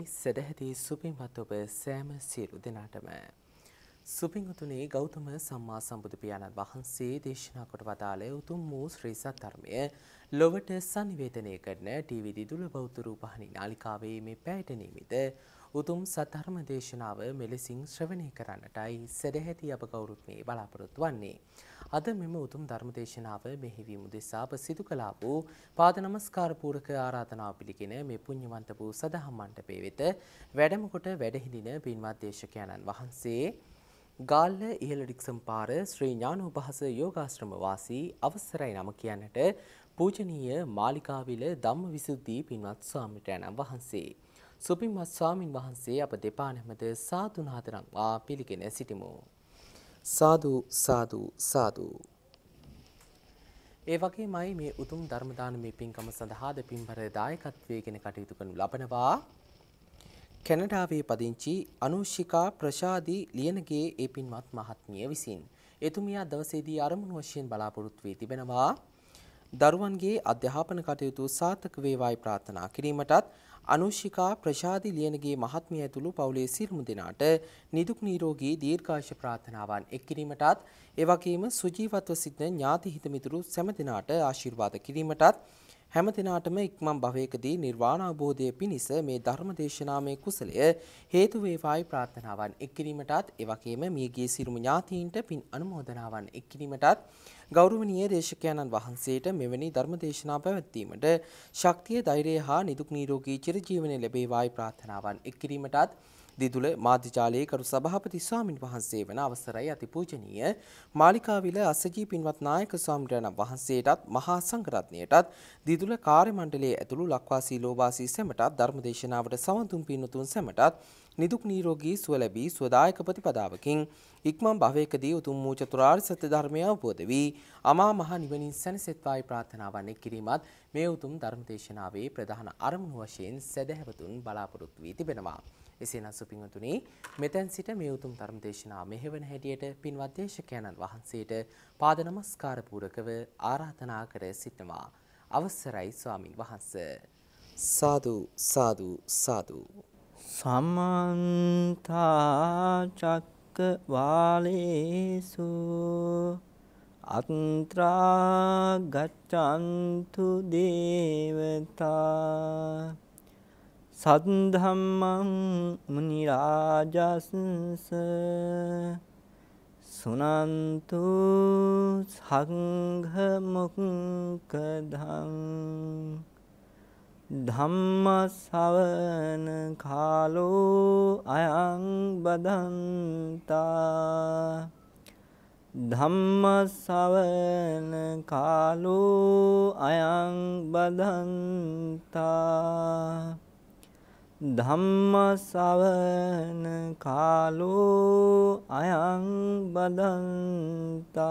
තෙරුවන් සරණයි සදැහැති සුපින්වත් ඔබ සෑම සියලු දෙනාටම. සුපින්වතුනේ ගෞතම සම්මා සම්බුදු පියාණන් වහන්සේ දේශනා කොට වදාළ උතුම් වූ ශ්‍රී සත්‍යර්මය ලොවට sannivedanaya කරන ටීවී දිදුල බෞද්ධ රූපහානි නාලිකාවේ මේ පැයට නියමිත උතුම් සත්‍යර්ම දේශනාව මෙලෙසින් ශ්‍රවණය කරන්නටයි සදැහැති අප කවුරුත් මේ බලාපොරොත්තු වන්නේ. අද මෙම උතුම් ධර්මදේශනාව මෙහිවීම උදෙසා අප සිදු කළා වූ පාද නමස්කාර පූරක ආරාධනාව පිළිගෙන මේ පුණ්‍යවන්ත වූ සදහම් මණ්ඩපයේ වෙත වැඩම කොට වැඩහිඳින පින්වත් දේශකයන්න් වහන්සේ ගාල්ල ඉහළ ඩික්සම් පාර ශ්‍රී ඥානෝපහස යෝගාශ්‍රම වාසී අවසරයි නම කියන්නට පූජනීය මාලිකාවිල ධම්මවිසුද්ධි පින්වත් ස්වාමීන් වහන්සේ. සුපින්වත් ස්වාමින් වහන්සේ අප දෙපා නැමද සාදුනාදරම් වා පිළිගෙන සිටිමු. සාදු සාදු සාදු. ඒ වගේමයි මේ උතුම් ධර්ම දානමය පින්කම සඳහාද පින්බර දායකත්වයේගෙන කටයුතු කරනු ලබනවා. කැනඩාවේ පදිංචි අනුෂිකා ප්‍රශාදී ලියනගේ ඒ පින්වත් මහත්මිය විසින් එතුමියා දවසේදී අරමුණු වශයෙන් බලාපොරොත්තු වී තිබෙනවා. දරුවන්ගේ අධ්‍යාපන කටයුතු සාර්ථක වේවායි ප්‍රාර්ථනා කිරීමටත් අනුෂිකා ප්‍රශාදි ලියනගේ මහත්මිය ඇතුළු පවුලේ සියලුම දෙනාට නිදුක් නිරෝගී දීර්ඝායුෂ ප්‍රාර්ථනාවන් එක් කිරීමටත් එවැගේම සුජීවත්ව සිටින ඥාති හිත මිතුරු සෑම දෙනාට ආශිර්වාද කිරීමටත් හැම දිනාටම ඉක්මන් භවයකදී නිර්වාණ අවබෝධය පිණිස මේ ධර්ම දේශනාමය කුසලය හේතු වේවායි ප්‍රාර්ථනාවන් එක් කිරීමටත් එවැගේම මියගිය සිරුම ඥාතීන්ට පින් අනුමෝදනාවන් එක් කිරීමටත් ගෞරවනීය දේශකයන්න් වහන්සේට මෙවැනි ධර්ම දේශනා පැවැත්වීමට ශක්තිය ධෛර්යය හා නිදුක් නිරෝගී චිරජීවනය ලැබේවායි ප්‍රාර්ථනාවන්. එක් කිරීමටත් දිදුල මාධ්‍යජාලයේ කරු සභාපති ස්වාමින් වහන්සේ වන අවසරයි අතිපූජනීය මාලිකාවිල අසජී පින්වත් නායක ස්වාමීන් වහන්සේටත් මහා සංඝරත්නයටත් දිදුල කාර්ය මණ්ඩලයේ ඇතුළු ලක්වාසී ලෝවාසී සැමටත් ධර්මදේශනාවට සවන්තුන් පින්වතුන් සැමටත් නිදුක් නිරෝගී සුව ලැබී සුවදායක ප්‍රතිපදාවකින් ඉක්මන් භවයකදී උතුම් වූ චතුරාර්ය සත්‍ය ධර්මය අවබෝධ වී අමා මහ නිවනින් සැනසෙත්වායි ප්‍රාර්ථනාවන් කිරීමත් මේ උතුම් ධර්මදේශනාවේ ප්‍රධාන අරමුණු වශයෙන් සැදැහැවතුන් බලාපොරොත්තු වී තිබෙනවා. එසේනම් සුපින්වතුනි මෙතෙන් සිට මේ උතුම් ධර්ම දේශනාව මෙහෙවන හැටියට පින්වත් දේශකයන්න් වහන්සේට පාද නමස්කාර පූරකව ආරාධනා කර සිටනවා. අවසරයි ස්වාමින් වහන්සේ. සාදු සාදු සාදු. සමන්තා චක්කවාලේසු අත්‍රා ගච්ඡන්තු දේවතා සද්ධම්මං මුනිරාජස්ස සුනන්තු සංඝමුක්කදං ධම්මසවන කාලෝ අයං බදන්තා. ධම්මසවන කාලෝ අයං බදන්තා. ධම්මසවන කාලෝ අයං බදන්තා.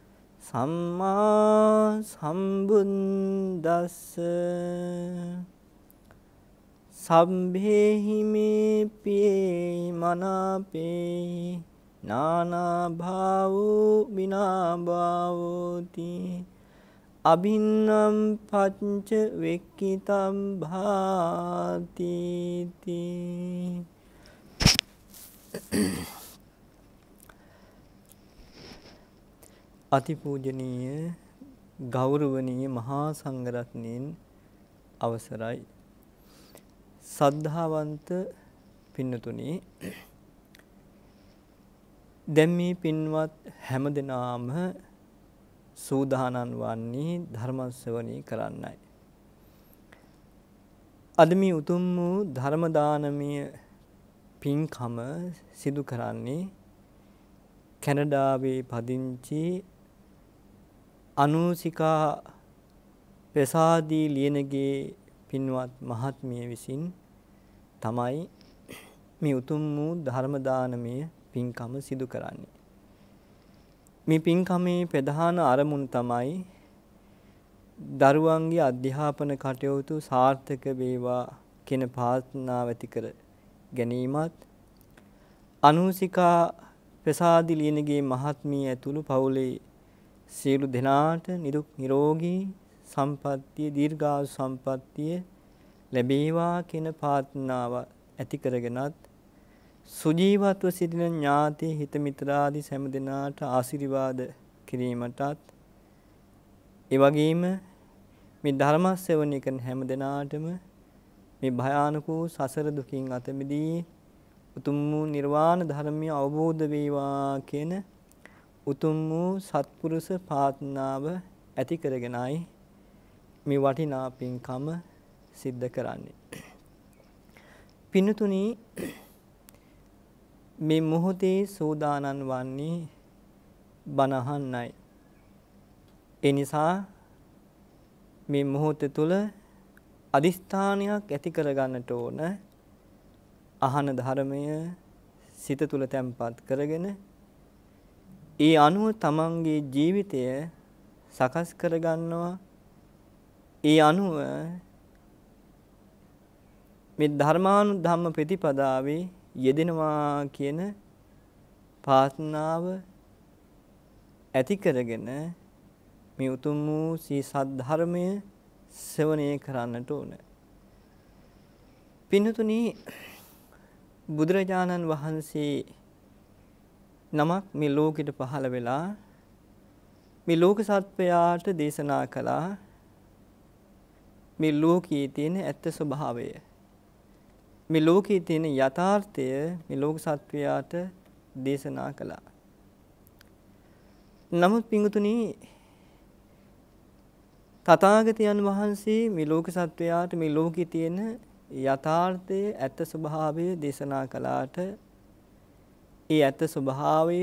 සම්මා සම්බුද්දස්ස සබ්බේහිමේ පියේ මනාපේ නානාභාවෝ විනාභාවෝති අභින්නම් පච්ච වෙක්කිතම් භාතිති අතිපූජනීය ගෞරවනීය මහා සංඝරත්නයන් අවසරයි සද්ධාවන්ත පින්නතුනි දැන් මේ පින්වත් හැම දෙනාම සූදානම් වන්නේ ධර්ම ශ්‍රවණී කරන්නයි. අද මේ උතුම් වූ ධර්ම දානමය පින්කම සිදු කරන්නේ කැනඩාවේ පදිංචි අනුසිකා ප්‍රසාදී ලියනගේ පින්වත් මහත්මිය විසින් තමයි මේ උතුම් වූ ධර්ම දානමය පින්කම සිදු කරන්නේ. මේ පින්කමේ ප්‍රධාන අරමුණ තමයි දරුවන්ගේ අධ්‍යාපන කටයුතු සාර්ථක වේවා කියන ප්‍රාර්ථනාව ඇති කර ගැනීමත් අනුසිකා ප්‍රසාදි ලියනගේ මහත්මිය ඇතුළු පවුලේ සියලු දෙනාට නිරුක් නිරෝගී සම්පත්තිය දීර්ඝායු සම්පත්තිය ලැබේවා කියන ප්‍රාර්ථනාව ඇති කරගෙනත් සුජීවත්ව සිටින ඥාති හිත මිත්‍රාදී සෑම දෙනාට ආශිර්වාද කිරීමටත් ඒ වගේම මේ ධර්ම ශ්‍රවණය කරන හැම දෙනාටම මේ භයානක වූ සසර දුකින් අත මිදී උතුම් වූ නිර්වාණ ධර්මය අවබෝධ වේවා කියන උතුම් වූ සත්පුරුෂ ප්‍රාර්ථනාව ඇති කරගෙනයි මේ වටිනා පින්කම සිද්ධ කරන්නේ. පින්තුනි මේ මොහොතේ සෝදානන් වන්නේ බණහන්නයි. ඒ නිසා මේ මොහොත තුළ අදිස්ථානයක් ඇති කරගන්නට ඕන අහන ධර්මය සිත තුළ තැන්පත් කරගෙන ඒ අනුව තමන්ගේ ජීවිතය සකස් කරගන්නවා ඒ අනුව මේ ධර්මානු ධම්ම ප්‍රතිපදාවේ යෙදෙනවා කියන පාත්නාව ඇති කරගෙන මේ උතුම් වූ සී සද්ධර්මය සෙවනය කරන්නට ඕන. පින්නතුනි බුදුරජාණන් වහන්සේ නමක් මේ ලෝකෙට පහළ වෙලා මේ ලෝක සත්වයාට දේශනා කළා මේ ලෝකයේ තියෙන ඇත්ත ස්වභාවය. මේ ලෝකයේ තියෙන යථාර්ථය මේ ලෝක සත්වයාට දේශනා කළා. නමුත් පිඟුතුනි තථාගතයන් වහන්සේ මේ ලෝක සත්වයාට මේ ලෝකයේ තියෙන යථාර්ථය ඇත්ත ස්වභාවය දේශනා කළාට ඒ ඇත්ත ස්වභාවය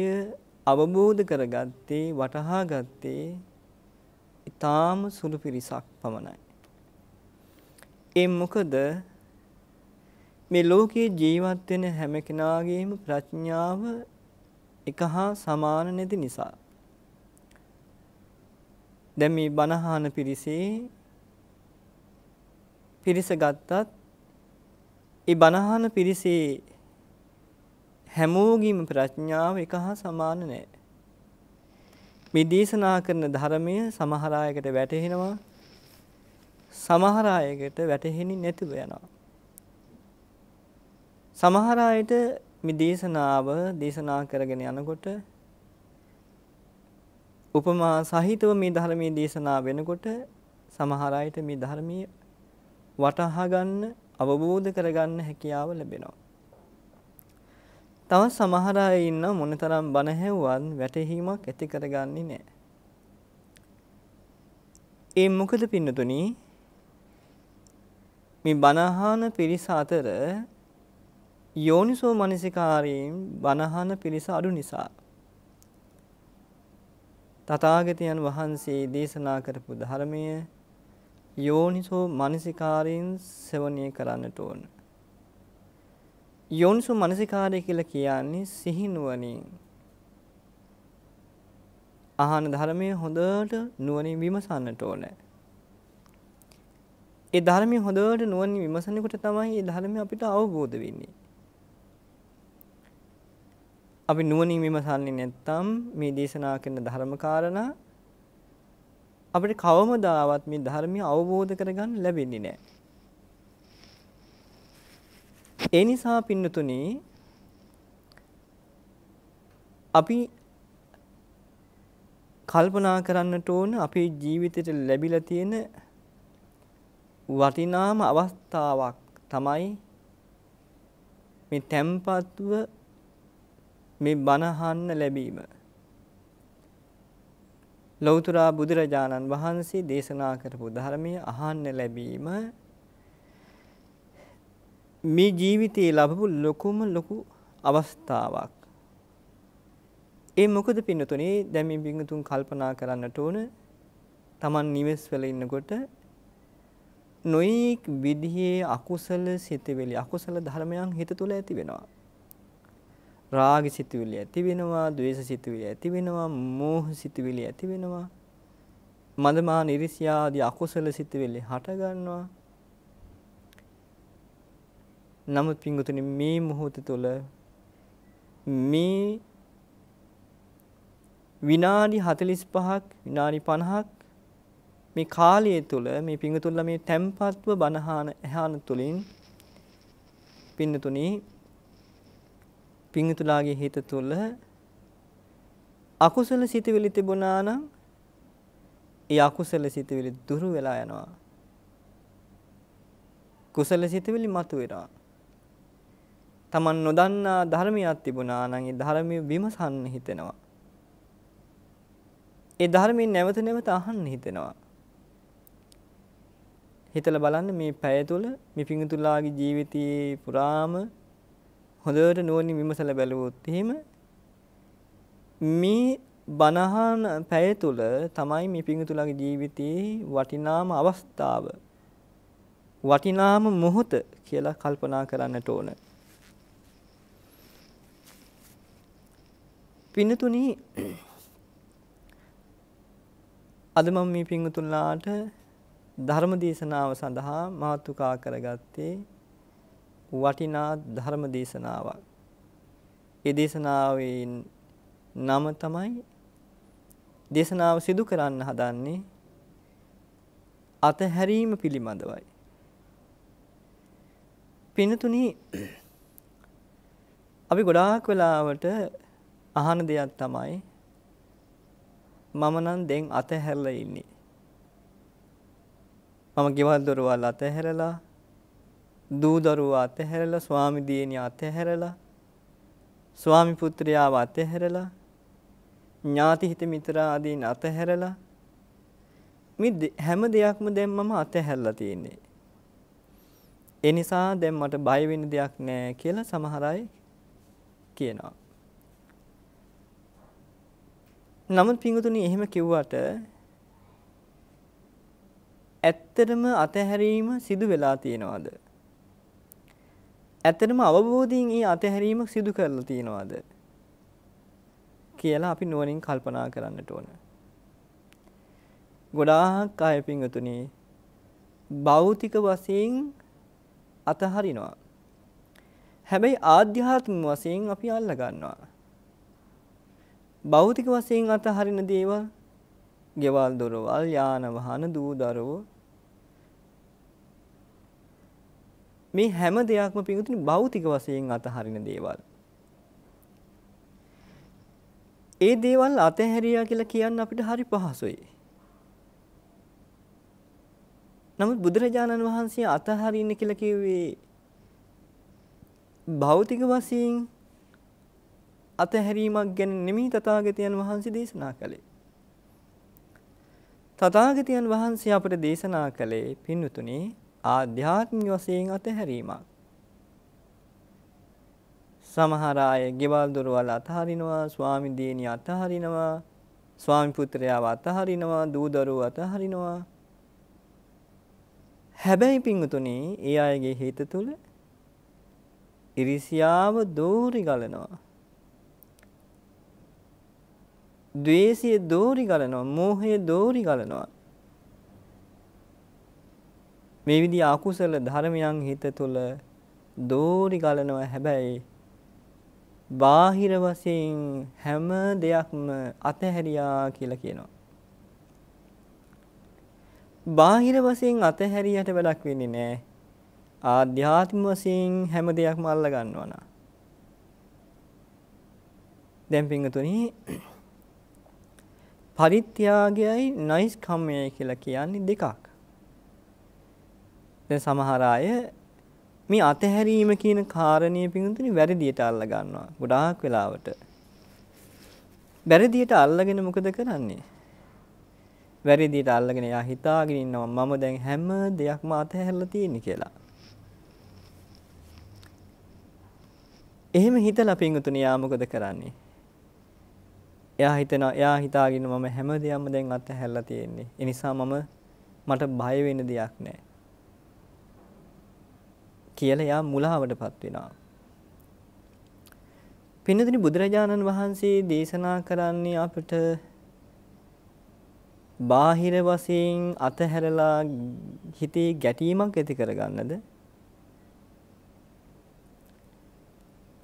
අවබෝධ කරගත්තේ වටහා ගත්තේ ඊටාම සුළු පිරිසක් පමණයි. ඒ මොකද මේ ලෝකයේ ජීවත් වෙන හැම කෙනාගේම ප්‍රඥාව එක හා සමාන නැති නිසා දැන් මේ බණහාන පිරිසේ පිරිස ගත්තත් ඒ බණහාන පිරිසේ හැමෝගේම ප්‍රඥාව එක හා සමාන නැහැ. මේ දේශනා කරන ධර්මය සමහර අයකට වැටහෙනවා සමහර අයකට වැටහෙන්නේ නැතිව යනවා. සමහර අයට මේ දේශනාව දේශනා කරගෙන යනකොට උපමා සහිතව මේ ධර්මයේ දේශනා වෙනකොට සමහර අයට මේ ධර්මයේ වටහා ගන්න අවබෝධ කරගන්න හැකියාව ලැබෙනවා. තවත් සමහර අය ඉන්න මොනතරම් බණ හැව්වත් වැටහීමක් ඇති කරගන්නේ නැහැ. ඒ මොකද පින්නතුනි මේ බණහාන පිරිස අතර යෝනිසෝ මනසිකාරයෙන් බණහාන පිරිස අඩු නිසා තථාගතයන් වහන්සේ දේශනා කරපු ධර්මය යෝනිසෝ මනසිකාරයෙන් සෙවණය කරන්නට ඕන. යෝනිසෝ මනසිකාරය කියලා කියන්නේ සිහිනුවණින් අහන ධර්මයේ හොඳට නුවණින් විමසන්නට ඕනේ. ඒ ධර්මයේ හොඳට නුවණින් විමසනකොට තමයි ඒ ධර්මය අපිට අවබෝධ වෙන්නේ. අපි නුවණින් විමසන්නේ නැත්නම් මේ දේශනා කරන ධර්ම කාරණා අපිට කවමදාවත් මේ ධර්මය අවබෝධ කරගන්න ලැබෙන්නේ නැහැ. ඒ නිසා පින්නතුනි අපි කල්පනා කරන්නට ඕන අපේ ජීවිතේට ලැබිලා තියෙන වටිනාම අවස්ථාවක් තමයි මේ tempatව මේ බණහන්න ලැබීම. ලෞතර බුදුරජාණන් වහන්සේ දේශනා කරපු ධර්මය අහන්න ලැබීම මේ ජීවිතයේ ලැබපු ලොකුම ලොකු අවස්ථාවක්. ඒ මොකද පින්නතුනේ දැන් මේ පින්නතුන් කල්පනා කරන්නට ඕන Taman නිවෙස් වල ඉන්නකොට නොයික් විදිහේ අකුසල සිතවිලි අකුසල ධර්මයන් හිත තුළ ඇති වෙනවා. රාග සිතවිලි ඇති වෙනවා, ද්වේෂ සිතවිලි ඇති වෙනවා, මෝහ සිතවිලි ඇති වෙනවා. මදමාන ඉරිසියා ආදී අකුසල සිතවිලි හට ගන්නවා. නමුත් පින්වතුනි මේ මොහොත තුළ මේ විනාඩි 45ක් විනාඩි 50ක් මේ කාලය තුළ මේ පිංගුතුල්ලා මේ tempatව බණහාන ඇහාන තුලින් පින්නතුනි පිංගුතුලාගේ හිත තුළ අකුසල සිතවිලි තිබුණා නම් ඒ අකුසල සිතවිලි දුරු වෙලා යනවා. කුසල සිතවිලි මතුවෙනවා. Taman නොදන්නා ධර්මයක් තිබුණා නම් ඒ ධර්මයේ විමසන්න හිතෙනවා ඒ ධර්මයෙන් නැවත නැවත අහන්න හිතෙනවා හිතලා බලන්න මේ පැය තුල මේ පිඟුතුලාගේ ජීවිතයේ පුරාම හොඳට නුවණින් විමසලා බැලුවොත් එහෙම මේ බණහන් පැය තුල තමයි මේ පිඟුතුලාගේ ජීවිතයේ වටිනාම අවස්ථාව වටිනාම මොහොත කියලා කල්පනා කරන්නට ඕන. පින්නතුනි අද මම මේ පිඟුතුලාට ධර්ම දේශනාව සඳහා මාතුකා කරගත්තේ වටිනා ධර්ම දේශනාවක්. ඒ දේශනාවේ නම තමයි දේශනාව සිදු කරන්න හදන්නේ අතහැරීම පිළිබඳවයි. පිනතුනි අපි ගොඩාක් වෙලාවට අහන දෙයක් තමයි මම නම් දැන් අතහැරලා ඉන්නේ. මම ගෙවල් දොරවල් අතහැරලා දූ දරුවා අතහැරලා ස්වාමි දියණිය අතහැරලා ස්වාමි පුත්‍රයාව අතහැරලා ඥාති හිත මිත්‍ර ආදීන් අතහැරලා මේ හැම දෙයක්ම දැන් මම අතහැරලා තියෙන්නේ. ඒ නිසා දැන් මට බය වෙන්න දෙයක් නැහැ කියලා සමහර අය කියනවා. නමුත් පිංගුතුනි එහෙම කිව්වට ඇත්තටම අතහැරීම සිදු වෙලා තියෙනවද? ඇත්තටම අවබෝධයෙන් ඒ අතහැරීම සිදු කරලා තියෙනවද? කියලා අපි නුවණින් කල්පනා කරන්නට ඕන. ගොඩාක් අය පිංගුතුනි භෞතික වශයෙන් අතහරිනවා. හැබැයි ආධ්‍යාත්මික වශයෙන් අපි අල්ල ගන්නවා. භෞතික වශයෙන් අතහරින දේවල් ගෙවල් දොරවල් යාන වාහන දූ දරුවෝ මේ හැම දෙයක්ම පිඟුතුනි භෞතික වශයෙන් අතහරින දේවල්. ඒ දේවල් අතහැරියා කියලා කියන්න අපිට හරි පහසුයි. නමුත් බුදුරජාණන් වහන්සේ අතහරින්න කියලා කිව්වේ භෞතික වශයෙන් අතහැරීමක් ගැන නෙමෙයි තථාගතයන් වහන්සේ දේශනා කළේ. තථාගතයන් වහන්සේ අපට දේශනා කළේ පින්වතුනි ආධ්‍යාත්මික වශයෙන් අතහැරීමක්. සමහර අය ගෙවල් දොරවල් අතහරිනවා, ස්වාමි දියණිය අතහරිනවා, ස්වාමි පුත්‍රයාව අතහරිනවා, දූ දරුවෝ අතහරිනවා. හැබැයි පින්වතුනි, ඒ අයගේ හිත තුළ ඉරිසියාව දෝරි ගලනවා. ද්වේෂය දෝරි ගලනවා මෝහය දෝරි ගලනවා. මේ විදිහ අකුසල ධර්මයන් හිත තුළ දෝරි ගලනවා. හැබැයි බාහිර වශයෙන් හැම දෙයක්ම අතහැරියා කියලා කියනවා. බාහිර වශයෙන් අතහැරියට වැඩක් වෙන්නේ නැහැ ආධ්‍යාත්මික වශයෙන් හැම දෙයක්ම අල්ල ගන්නවා නා. දැන් පින්තුනි පරිත්‍යාගයයි නයිස්කම්මයයි කියලා කියන්නේ දෙකක්. දැන් සමහර අය මේ අතහැරීම කියන කාරණිය පිඟුතුනි වැරදියට අල්ල ගන්නවා. ගොඩාක් වෙලාවට. වැරදියට අල්ලගෙන මොකද කරන්නේ? වැරදියට අල්ලගෙන යා හිතාගෙන ඉන්නවා මම දැන් හැම දෙයක්ම අතහැරලා තියෙන්නේ කියලා. එහෙම හිතලා පිඟුතුනි යා මොකද කරන්නේ? එයා හිතනවා එයා හිතාගෙන මම හැම දෙයක්ම දැන් අතහැරලා තියෙන්නේ. ඒ නිසා මම මට බය වෙන්න දෙයක් නැහැ. කියලා යා මුලාවටපත් වෙනවා. පින්නතුනි බුදුරජාණන් වහන්සේ දේශනා කරන්නේ අපට බාහිර වශයෙන් අතහැරලා හිතේ ගැටීමක් ඇති කරගන්නද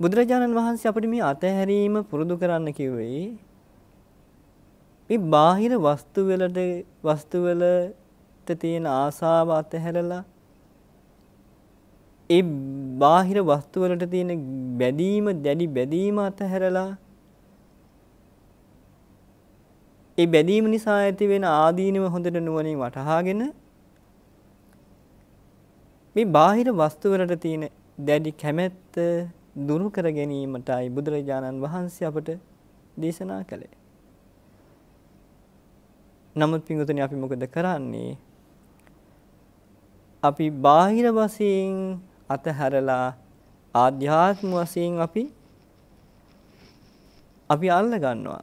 බුදුරජාණන් වහන්සේ අපිට මේ අතහැරීම පුරුදු කරන්න කිව්වේ මේ බාහිර වස්තු වලට වස්තු වලට තියෙන ආසාව අතහැරලා ඒ බාහිර වස්තු වලට තියෙන බැඳීම දැඩි බැඳීම අතහැරලා ඒ බැඳීම නිසා ඇති වෙන ආදීනව හොඳට නුවණින් වටහාගෙන මේ බාහිර වස්තු වලට තියෙන දැඩි කැමැත්ත දුරු කර ගැනීමටයි බුදුරජාණන් වහන්සේ අපට දේශනා කළේ. නමුත් පින්වතුනි අපි මොකද කරන්නේ? අපි බාහිර වශයෙන් අතහැරලා ආධ්‍යාත්ම වශයෙන් අපි අපි අල්ල ගන්නවා.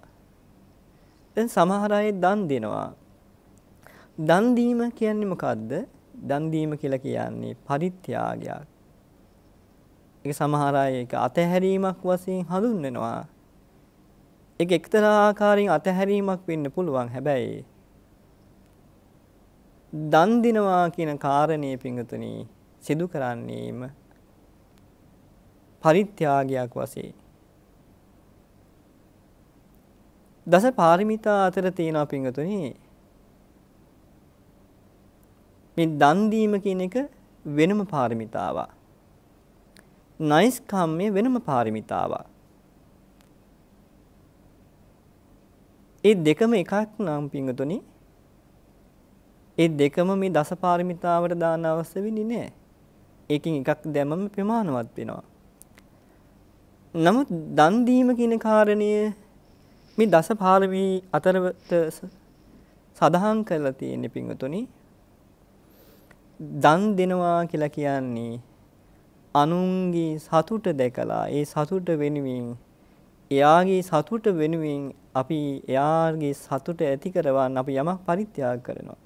දැන් සමහර අය දන් දෙනවා. දන් දීම කියන්නේ මොකද්ද? දන් දීම කියලා කියන්නේ පරිත්‍යාගයක්. ඒක සමහර අය ඒක අතහැරීමක් වශයෙන් හඳුන්වනවා. ඒක එක්තරා ආකාරයෙන් අතහැරීමක් වෙන්න පුළුවන්. හැබැයි දන් දිනවා කියන කාරණේ පිංගුතුනි සිදු කරන්නේම පරිත්‍යාගයක් වශයෙන් දස පාරමිතා අතර තියෙනවා පිංගුතුනි මේ දන් දීම කියන එක වෙනම පාරමිතාවක්. නයිස්කම්මය වෙනම පාරමිතාවක්. ඒ දෙකම එකක් නම් පිංගුතුනි ඒ දෙකම මේ දස පාරමිතාවට දාන්න අවශ්‍ය වෙන්නේ නැහැ. ඒකෙන් එකක් දැමම ප්‍රමාණවත් වෙනවා. නමුත් දන් දීම කියන කාරණය මේ දස පාරමී අතරට සඳහන් කරලා තියෙන පිංගුතුනි දන් දෙනවා කියලා කියන්නේ අනුන්ගේ සතුට දැකලා ඒ සතුට වෙනුවෙන් එයාගේ සතුට වෙනුවෙන් අපි එයාගේ සතුට ඇති කරවන්න අපි යමක් පරිත්‍යාග කරනවා.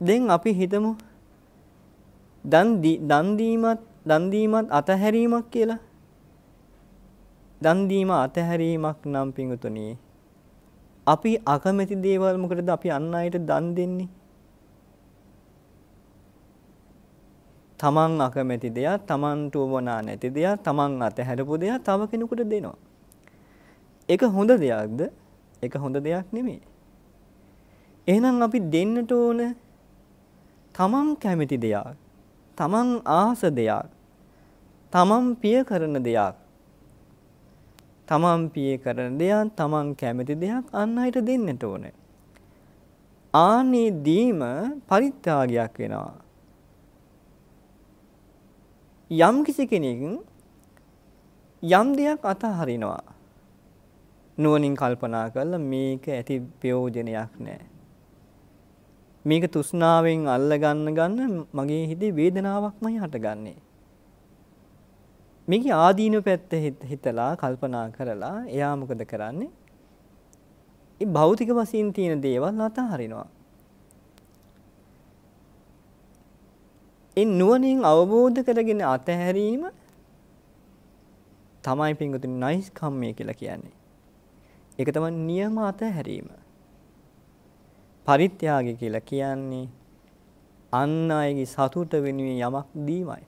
දැන් අපි හිතමු දන් දන් දීමත් දන් දීමත් අතහැරීමක් කියලා. දන් දීම අතහැරීමක් නම් පිඟුතුනි. අපි අකමැති දේවල් මොකටද අපි අන් අයට දන් දෙන්නේ? තමන් අකමැති දෙයක්, තමන්ට උවමනා නැති දෙයක්, තමන් අතහැරපු දෙයක් තව කෙනෙකුට දෙනවා. ඒක හොඳ දෙයක්ද? ඒක හොඳ දෙයක් නෙමෙයි. එහෙනම් අපි දෙන්නට ඕන තමන් කැමති දෙයක්, තමන් ආස දෙයක්, තමන් පිය කරන දෙයක්. තමන් පිය කරන දෙයක්, තමන් කැමති දෙයක් අන් අයට දෙන්නට ඕනේ. ආනේ දීම පරිත්‍යාගයක් වෙනවා. යම් කිසි කෙනෙක් යම් දෙයක් අතහරිනවා නුවණින් කල්පනා කරලා මේක ඇති ප්‍රයෝජනයක් නැහැ මේක තෘෂ්ණාවෙන් අල්ල ගන්න ගන්න මගේ හිතේ වේදනාවක්මයි හටගන්නේ. මේකේ ආදීනව පැත්ත හිතලා කල්පනා කරලා එයා මොකද කරන්නේ? ඒ භෞතික වශයෙන් තියෙන දේවල් අතහරිනවා. ඒ නුවණින් අවබෝධ කරගෙන අතහැරීම තමයි පින්වතුනි නයිස් කම්මය කියලා කියන්නේ. ඒක තමයි නියම අතහැරීම. පරිත්‍යාගය කියලා කියන්නේ අන් අයගේ සතුට වෙනුවෙන් යමක් දීමයි.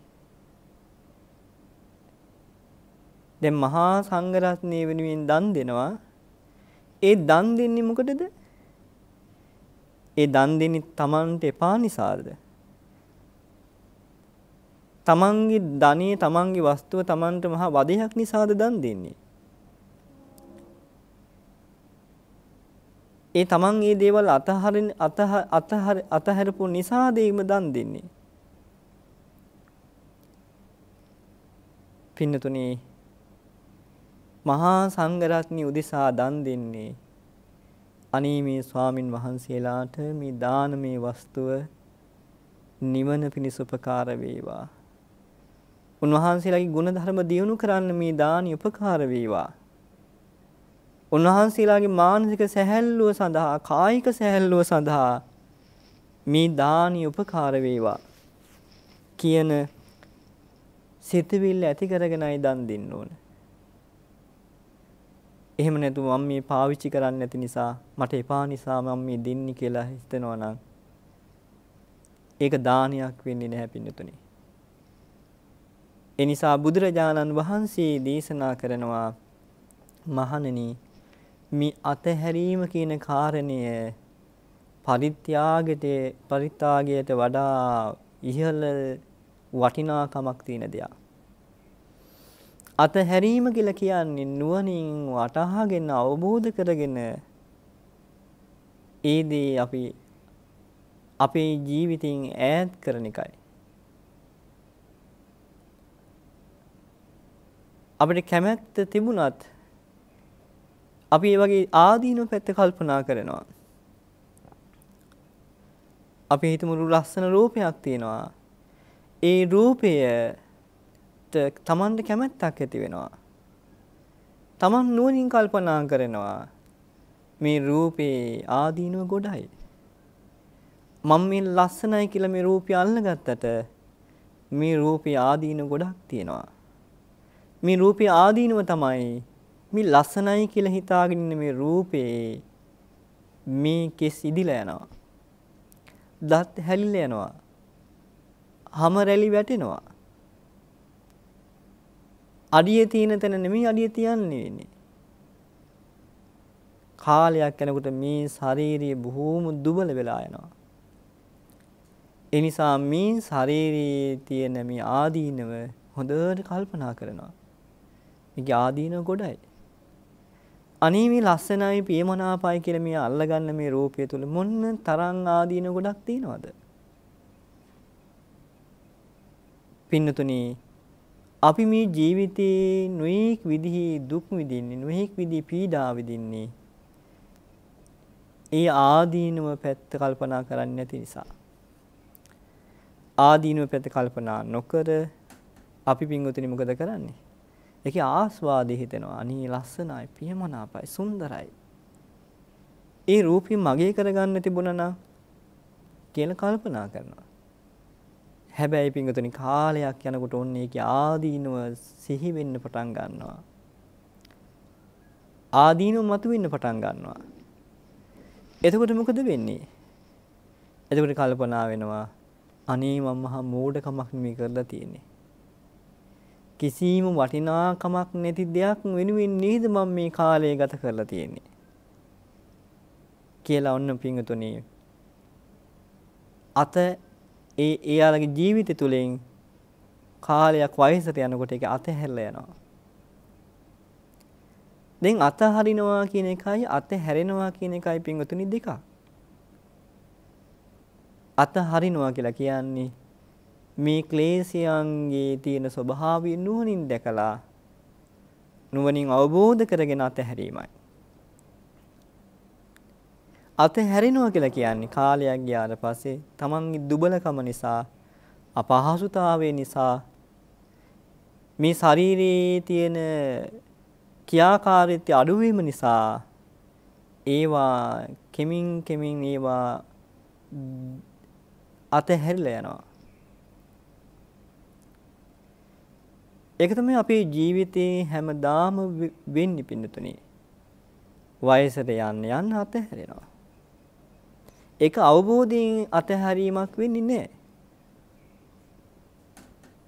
දැන් මහා සංඝරත්නය වෙනුවෙන් දන් දෙනවා. ඒ දන් දෙන්නේ මොකටද? ඒ දන් දෙන්නේ Tamanට එපා නිසාද? තමන්ගේ ධනිය තමන්ගේ වස්තුව තමන්ට මහා වදයක් නිසාද දන් දෙන්නේ. ඒ තමන් ඒ දේවල් අතහරින් අතහර අතහැරපු නිසා දෙීම දන් දෙන්නේ. පින්නතුනේ මහා සංඝරත්නි උදෙසා දන් දෙන්නේ අනේ මේ ස්වාමින් වහන්සේලාට මේ දානමේ වස්තුව නිවන පිණිස උපකාර වේවා. උන්වහන්සේලාගේ ගුණධර්ම දියුණු කරන්න මේ දානි උපකාර වේවා. උන්වහන්සේලාගේ මානසික සැහැල්ලුව සඳහා කායික සැහැල්ලුව සඳහා මේ දානි උපකාර වේවා කියන සිතවිල්ල ඇති කරගෙනයි දන් දෙන්න ඕන. එහෙම නැතු මම මේ පාවිච්චි කරන්නේ නැති නිසා මට එපා නිසා මම මේ දෙන්නේ කියලා හිතනවා නම් ඒක දානයක් වෙන්නේ නැහැ පින්නතුනි. ඒ නිසා බුදුරජාණන් වහන්සේ දේශනා කරනවා මහණෙනි මේ අතහැරීම කියන කාරණය පරිත්‍යාගයට පරිත්‍යාගයට වඩා ඉහළ වටිනාකමක් තියෙන දෙයක්. අතහැරීම කියලා කියන්නේ නුවණින් වටහාගෙන අවබෝධ කරගෙන ඒ දේ අපි අපේ ජීවිතෙන් ඈත් කරන එකයි. අපිට කැමැත්ත තිබුණත් අපි ඒ වගේ ආදීනව පැත්ත කල්පනා කරනවා. අපි හිතමු ලස්සන රූපයක් තියෙනවා. ඒ රූපයට තමන්ට කැමැත්තක් ඇති වෙනවා. තමන් නුවණින් කල්පනා කරනවා මේ රූපේ ආදීනව ගොඩයි. මම මේ ලස්සනයි කියලා මේ රූපය අල්ලගත්තට මේ රූපේ ආදීන ගොඩක් තියෙනවා. මේ රූපේ ආදීනව තමයි මේ ලස්සනයි කියලා හිතාගෙන ඉන්න මේ රූපේ මේ කෙස් ඉදිලා යනවා. දත් හැලිලා යනවා. හම රැලි වැටෙනවා. අඩිය තියෙන තැන නෙමෙයි අඩිය තියන්නේ වෙන්නේ. කාලයක් යනකොට මේ ශාරීරිය බොහෝම දුබල වෙලා යනවා. ඒ නිසා මේ ශාරීරියේ තියෙන මේ ආදීනව හොඳට කල්පනා කරනවා. මේක ආදීනව ගොඩයි. අනේ මේ ලස්සනයි පියමනාපයි කියලා මේ අල්ලගන්න මේ රූපය තුල මොන්න තරම් ආදීන ගොඩක් තියෙනවද? පින්නතුනි අපි මේ ජීවිතේ නොඑක් විදිහි දුක් විඳින්නේ නොඑක් විදිහි පීඩා විඳින්නේ ඒ ආදීනව පැත්ත කල්පනා කරන්නේ නැති නිසා ආදීනව පැත්ත කල්පනා නොකර අපි පින්වතුනි මොකද කරන්නේ ඒකේ ආස්වාදය හිතෙනවා. අනී ලස්සනයි, පියමනාපයි, සුන්දරයි. ඒ රූපي මගේ කරගන්න තිබුණා නම් කියලා කල්පනා කරනවා. හැබැයි පින්වතුනි කාලයක් යනකොට ඔන්න ඒකේ ආදීනව සිහි වෙන්න පටන් ගන්නවා. ආදීනව මතුවෙන්න පටන් ගන්නවා. එතකොට මොකද වෙන්නේ? එතකොට කල්පනා වෙනවා අනේ මම මහා මෝඩකමක් නෙමෙයි කරලා තියෙන්නේ. කිසිම වටිනාකමක් නැති දෙයක් වෙනුවෙන් නේද මම මේ කාලය ගත කරලා තියෙන්නේ? කියලා ඔන්න පිංගුතුනි. අත ඒ එයාලගේ ජීවිතය තුළින් කාලයක් වයසට යනකොට ඒක අතහැරලා යනවා. දැන් අත හරිනවා කියන එකයි අත හැරෙනවා කියන එකයි පිංගුතුනි දෙකක්. අත හරිනවා කියලා කියන්නේ මේ ක්ලේශයන්ගේ තියෙන ස්වභාවය නුවණින් දැකලා නුවණින් අවබෝධ කරගෙන අතහැරීමයි. අතහැරෙනවා කියලා කියන්නේ කාලයක් ගියාට පස්සේ තමන්ගේ දුබලකම නිසා අපහසුතාවය නිසා මේ ශරීරයේ තියෙන ක්‍රියාකාරීත්වය අඩුවීම නිසා ඒවා කෙමින් කෙමින් ඒවා අතහැරිලා යනවා. ඒක තමයි අපේ ජීවිතේ හැමදාම වෙන්නේ පින්නතුනේ. වයසට යන්න යන්න අතහැරෙනවා. ඒක අවබෝධයෙන් අතහැරීමක් වෙන්නේ නැහැ.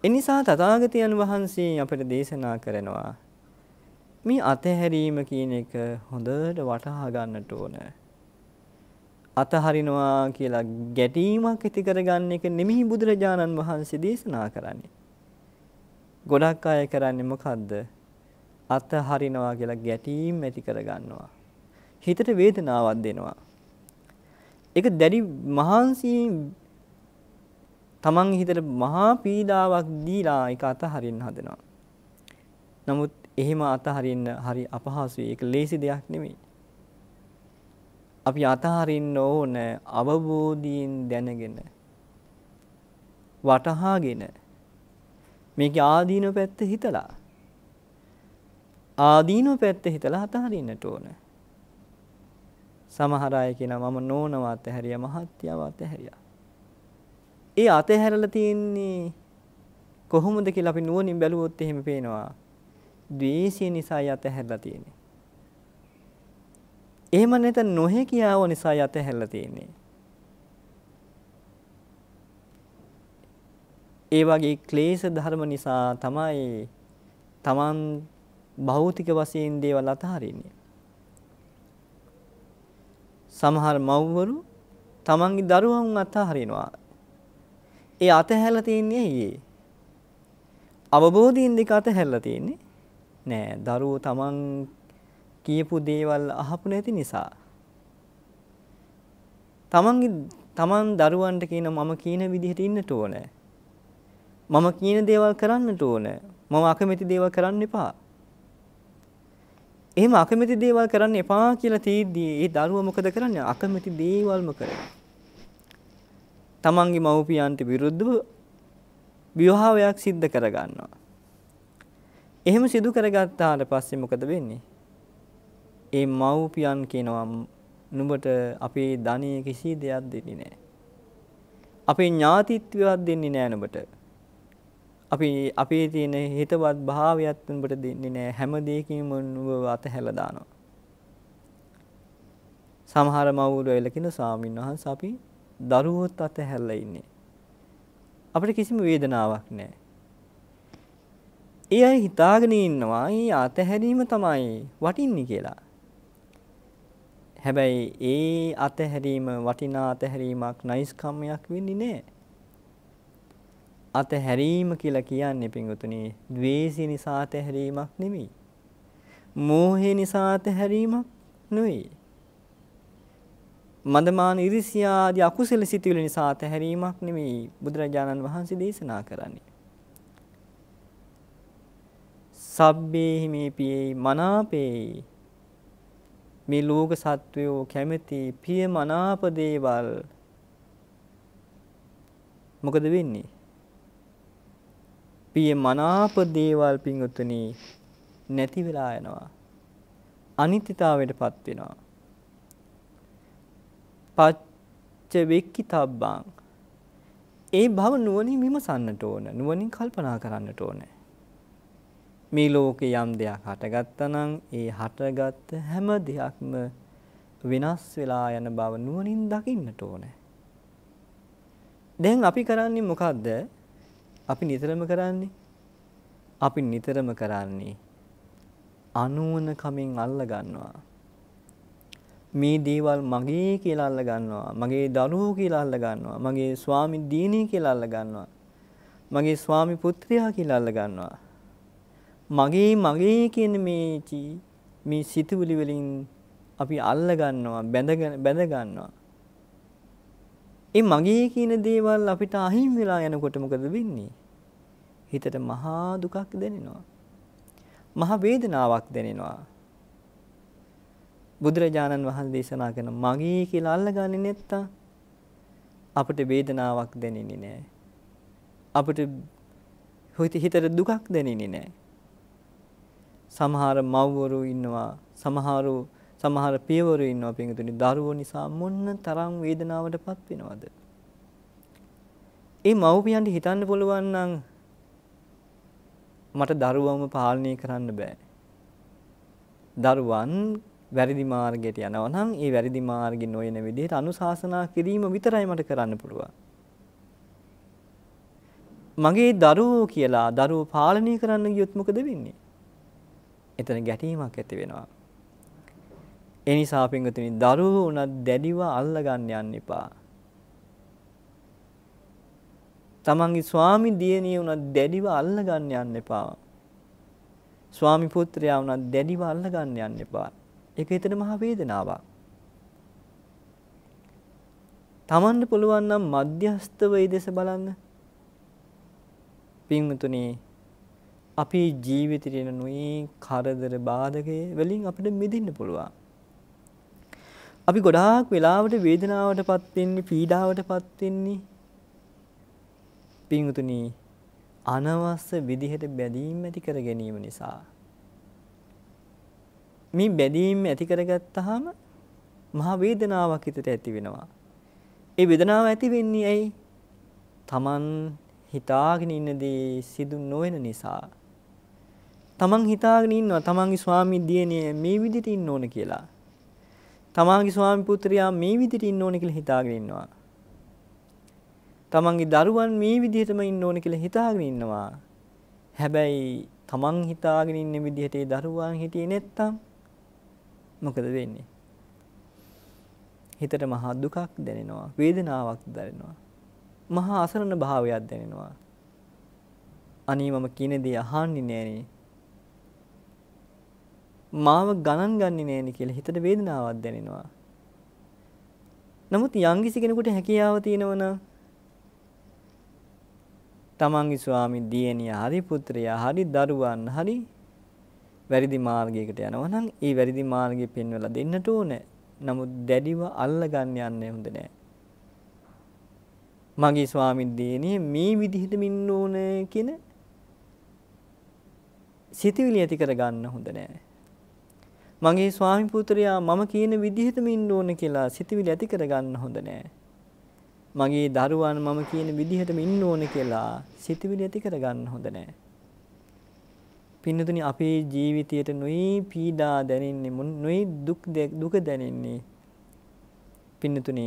එනිසා තථාගතයන් වහන්සේ අපට දේශනා කරනවා මේ අතහැරීම කියන එක හොඳට වටහා ගන්නට ඕන. අතහරිනවා කියලා ගැටීමක් ඇති කරගන්න එක නෙමෙයි බුදුරජාණන් වහන්සේ දේශනා කරන්නේ. ගොඩක් අය කරන්නේ මොකද්ද? අත හරිනවා කියලා ගැටීම් ඇති කරගන්නවා. හිතට වේදනාවක් දෙනවා. ඒක දැඩි මහන්සි තමන් හිතට මහා පීඩාවක් දීලා ඒක අත හරින්න හදනවා. නමුත් එහෙම අත හරින්න හරි අපහසුයි. ඒක ලේසි දෙයක් නෙමෙයි. අපි අතහරින්න ඕන අවබෝධයෙන් දැනගෙන වටහාගෙන මේකේ ආදීනව පැත්ත හිතලා ආදීනව පැත්ත හිතලා අතහරින්නට ඕන. සමහර අය කියනවා මම නෝනව අතහැරියා මහත්යව අතහැරියා. ඒ අතහැරලා තියෙන්නේ කොහොමද කියලා අපි නුවණින් බැලුවොත් එහෙම පේනවා. ද්වේෂය නිසා අතහැරලා තියෙන්නේ. එහෙම නැත්නම් නොහැකියාව නිසා අතහැරලා තියෙන්නේ. ඒ වගේ ක්ලේශ ධර්ම නිසා තමයි Taman භෞතික වශයෙන් දේවල් අතහරින්නේ. සමහර මව්වරු තමන්ගේ දරුවන් අතහරිනවා. ඒ අතහැරලා තියන්නේ ඇයි අවබෝධයෙන් දෙක අතහැරලා තියෙන්නේ නෑ. දරුවෝ තමන් කියපු දේවල් අහපු නැති නිසා. තමන්ගේ තමන් දරුවන්ට කියන මම කියන විදිහට ඉන්නට ඕනේ. මම කියන දේවල් කරන්නට ඕනේ. මම අකමැති දේවල් කරන්න එපා. එහෙම අකමැති දේවල් කරන්න එපා කියලා තීද්දී ඒ දරුවා මොකද කරන්නේ? අකමැති දේවල්ම කරනවා. තමන්ගේ මව්පියන්ට විරුද්ධව විවාහයක් සිද්ධ කරගන්නවා. එහෙම සිදු කරගත්තාට පස්සේ මොකද වෙන්නේ? ඒ මව්පියන් කියනවා නුඹට අපේ ධනිය කිසි දෙයක් දෙන්නේ නැහැ. අපේ ඥාතිත්වයක් දෙන්නේ නැහැ නුඹට. අපි අපේ තියෙන හිතවත් භාවයත් නුඹට දෙන්නේ නැහැ. හැම දෙයකින්ම නුඹ අතහැලා දානවා. සමහර මව්වරු එලකින ස්වාමීන් වහන්සේ අපි දරුවොත් අතහැරලා ඉන්නේ. අපිට කිසිම වේදනාවක් නැහැ. ඒ අය හිතාගෙන ඉන්නවා මේ අතහැරීම තමයි වටින්නේ කියලා. හැබැයි ඒ අතහැරීම වටිනා අතහැරීමක් නයිස් කම්මයක් වෙන්නේ නැහැ. අතහැරීම කියලා කියන්නේ පින්වතුනි ද්වේෂය නිසා අතහැරීමක් නෙමෙයි. මෝහය නිසා අතහැරීමක් නෙවෙයි. මදමාන ඉරිසියා ආදී අකුසල සිතුවිලි නිසා අතහැරීමක් නෙමෙයි බුදුරජාණන් වහන්සේ දේශනා කරන්නේ. සබ්බේහි මේ පියයි මනාපේයි මේ ලෝක සත්වයෝ කැමති පිය මනාප දේවල් මොකද වෙන්නේ? පිය මනාප දේවල් පිංගුතුනි නැති වෙලා යනවා. අනිත්‍යතාවයටපත් වෙනවා. පච්ච වෙක්කි තබ්බං ඒ භව නුවණින් විමසන්නට ඕන නුවණින් කල්පනා කරන්නට ඕනේ මේ ලෝකේ යම් දෙයක් හටගත්තා නම් ඒ හටගත් හැම දෙයක්ම වෙනස් වෙලා යන බව නුවණින් දකින්නට ඕනේ. දැන් අපි කරන්නේ මොකද්ද? අපි නිතරම කරන්නේ අපි නිතරම කරන්නේ අනුවන කමින් අල්ල ගන්නවා. මේ දේවල් මගේ කියලා අල්ල ගන්නවා. මගේ දරුවෝ කියලා අල්ල ගන්නවා. මගේ ස්වාමි දියණිය කියලා අල්ල ගන්නවා. මගේ ස්වාමි පුත්‍රයා කියලා අල්ල ගන්නවා. මගේ මගේ කියන මේ මේ සිතුවිලි වලින් අපි අල්ල ගන්නවා බැඳගෙන බැඳ ගන්නවා. ඒ මගේ කියන දේවල් අපිට අහිමි වෙලා යනකොට මොකද වෙන්නේ? හිතට මහා දුකක් දැනෙනවා. මහා වේදනාවක් දැනෙනවා. බුදුරජාණන් වහන්සේ දේශනා කරන මගේ කියලා අල්ලගන්නේ නැත්තම් අපිට වේදනාවක් දැනෙන්නේ නැහැ. අපිට හිතට දුකක් දැනෙන්නේ නැහැ. සමහර මව්වරු ඉන්නවා සමහරු සමහර පියවරු ඉන්නවා පින්තුනි දරුවෝ නිසා මොන්න තරම් වේදනාවටපත් වෙනවද ඒ මව්පියන්ට හිතන්න පුළුවන් නම් මට දරුවවම පාලනය කරන්න බෑ දරුවන් වැරදි මාර්ගයට යනවා නම් ඒ වැරදි මාර්ගෙ නොයන විදිහට අනුශාසනා කිරීම විතරයි මට කරන්න පුළුවන් මගේ දරුවෝ කියලා දරුවෝ පාලනය කරන්න ගියොත් මොකද වෙන්නේ එතන ගැටීමක් ඇති වෙනවා. ඒ නිසා පින්වතුනි දරුවෝ උනත් දැඩිව අල්ලගන්න යන්න එපා. තමන්ගේ ස්වාමි දියණිය උනත් දැඩිව අල්ලගන්න යන්න එපා. ස්වාමි පුත්‍රයා උනත් දැඩිව අල්ලගන්න යන්න එපා. ඒක හිතට මහ වේදනාවක්. තමන්ට පුළුවන් නම් මධ්‍යස්තව ඒ දෙස බලන්න. පින්වතුනි අපේ ජීවිතේ එන නොයේ කරදර බාධකයේ වලින් අපිට මිදෙන්න පුළුවන්. අපි ගොඩාක් වෙලාවට වේදනාවටපත් වෙන්නේ පීඩාවටපත් වෙන්නේ පින්තුනි අනවශ්‍ය විදිහට බැඳීම් ඇති කර ගැනීම නිසා. මේ බැඳීම් ඇති කරගත්තාම මහා වේදනාවක් හිතට ඇති වෙනවා. ඒ වේදනාව ඇති වෙන්නේ ඇයි? Taman හිතාගෙන ඉන්න දේ සිදු නොවන නිසා තමන් හිතාගෙන ඉන්නවා තමන්ගේ ස්වාමි දියණිය මේ විදිහට ඉන්න ඕන කියලා. තමන්ගේ ස්වාමි පුත්‍රයා මේ විදිහට ඉන්න ඕන කියලා හිතාගෙන ඉන්නවා. තමන්ගේ දරුවන් මේ විදිහටම ඉන්න ඕන කියලා හිතාගෙන ඉන්නවා. හැබැයි තමන් හිතාගෙන ඉන්න විදිහට ඒ දරුවන් හිටියේ නැත්තම් මොකද වෙන්නේ? හිතට මහා දුකක් දැනෙනවා, වේදනාවක් දැනෙනවා. මහා අසරණ භාවයක් දැනෙනවා. අනී මම කියන දේ අහන්නේ නෑනේ. මාව ගණන් ගන්නේ නෑනේ කියලා හිතට වේදනාවක් දැනෙනවා. නමුත් යම්කිසි කෙනෙකුට හැකියාව තියෙනවනම් තමන්ගේ ස්වාමි දියණිය හරි පුත්‍රයා හරි දරුවන් හරි වැරදි මාර්ගයකට යනවා නම් ඒ වැරදි මාර්ගය පෙන්වලා දෙන්නට ඕනේ. නමුත් දැඩිව අල්ලගන්න යන්නේ හොඳ නෑ. මගේ ස්වාමි දියණිය මේ විදිහටම ඉන්න ඕන කියන සිතවිලි ඇති කරගන්න හොඳ නෑ. මගේ ස්වාමි පුත්‍රයා මම කියන විදිහටම ඉන්න ඕන කියලා සිතවිලි ඇති කරගන්න හොඳ නෑ. මගේ දරුවන් මම කියන විදිහටම ඉන්න ඕන කියලා සිතවිලි ඇති කරගන්න හොඳ නෑ. පින්නතුනි අපේ ජීවිතයට නොයි පීඩා දැනෙන්නේ නොයි දුක් දුක දැනෙන්නේ? පින්නතුනි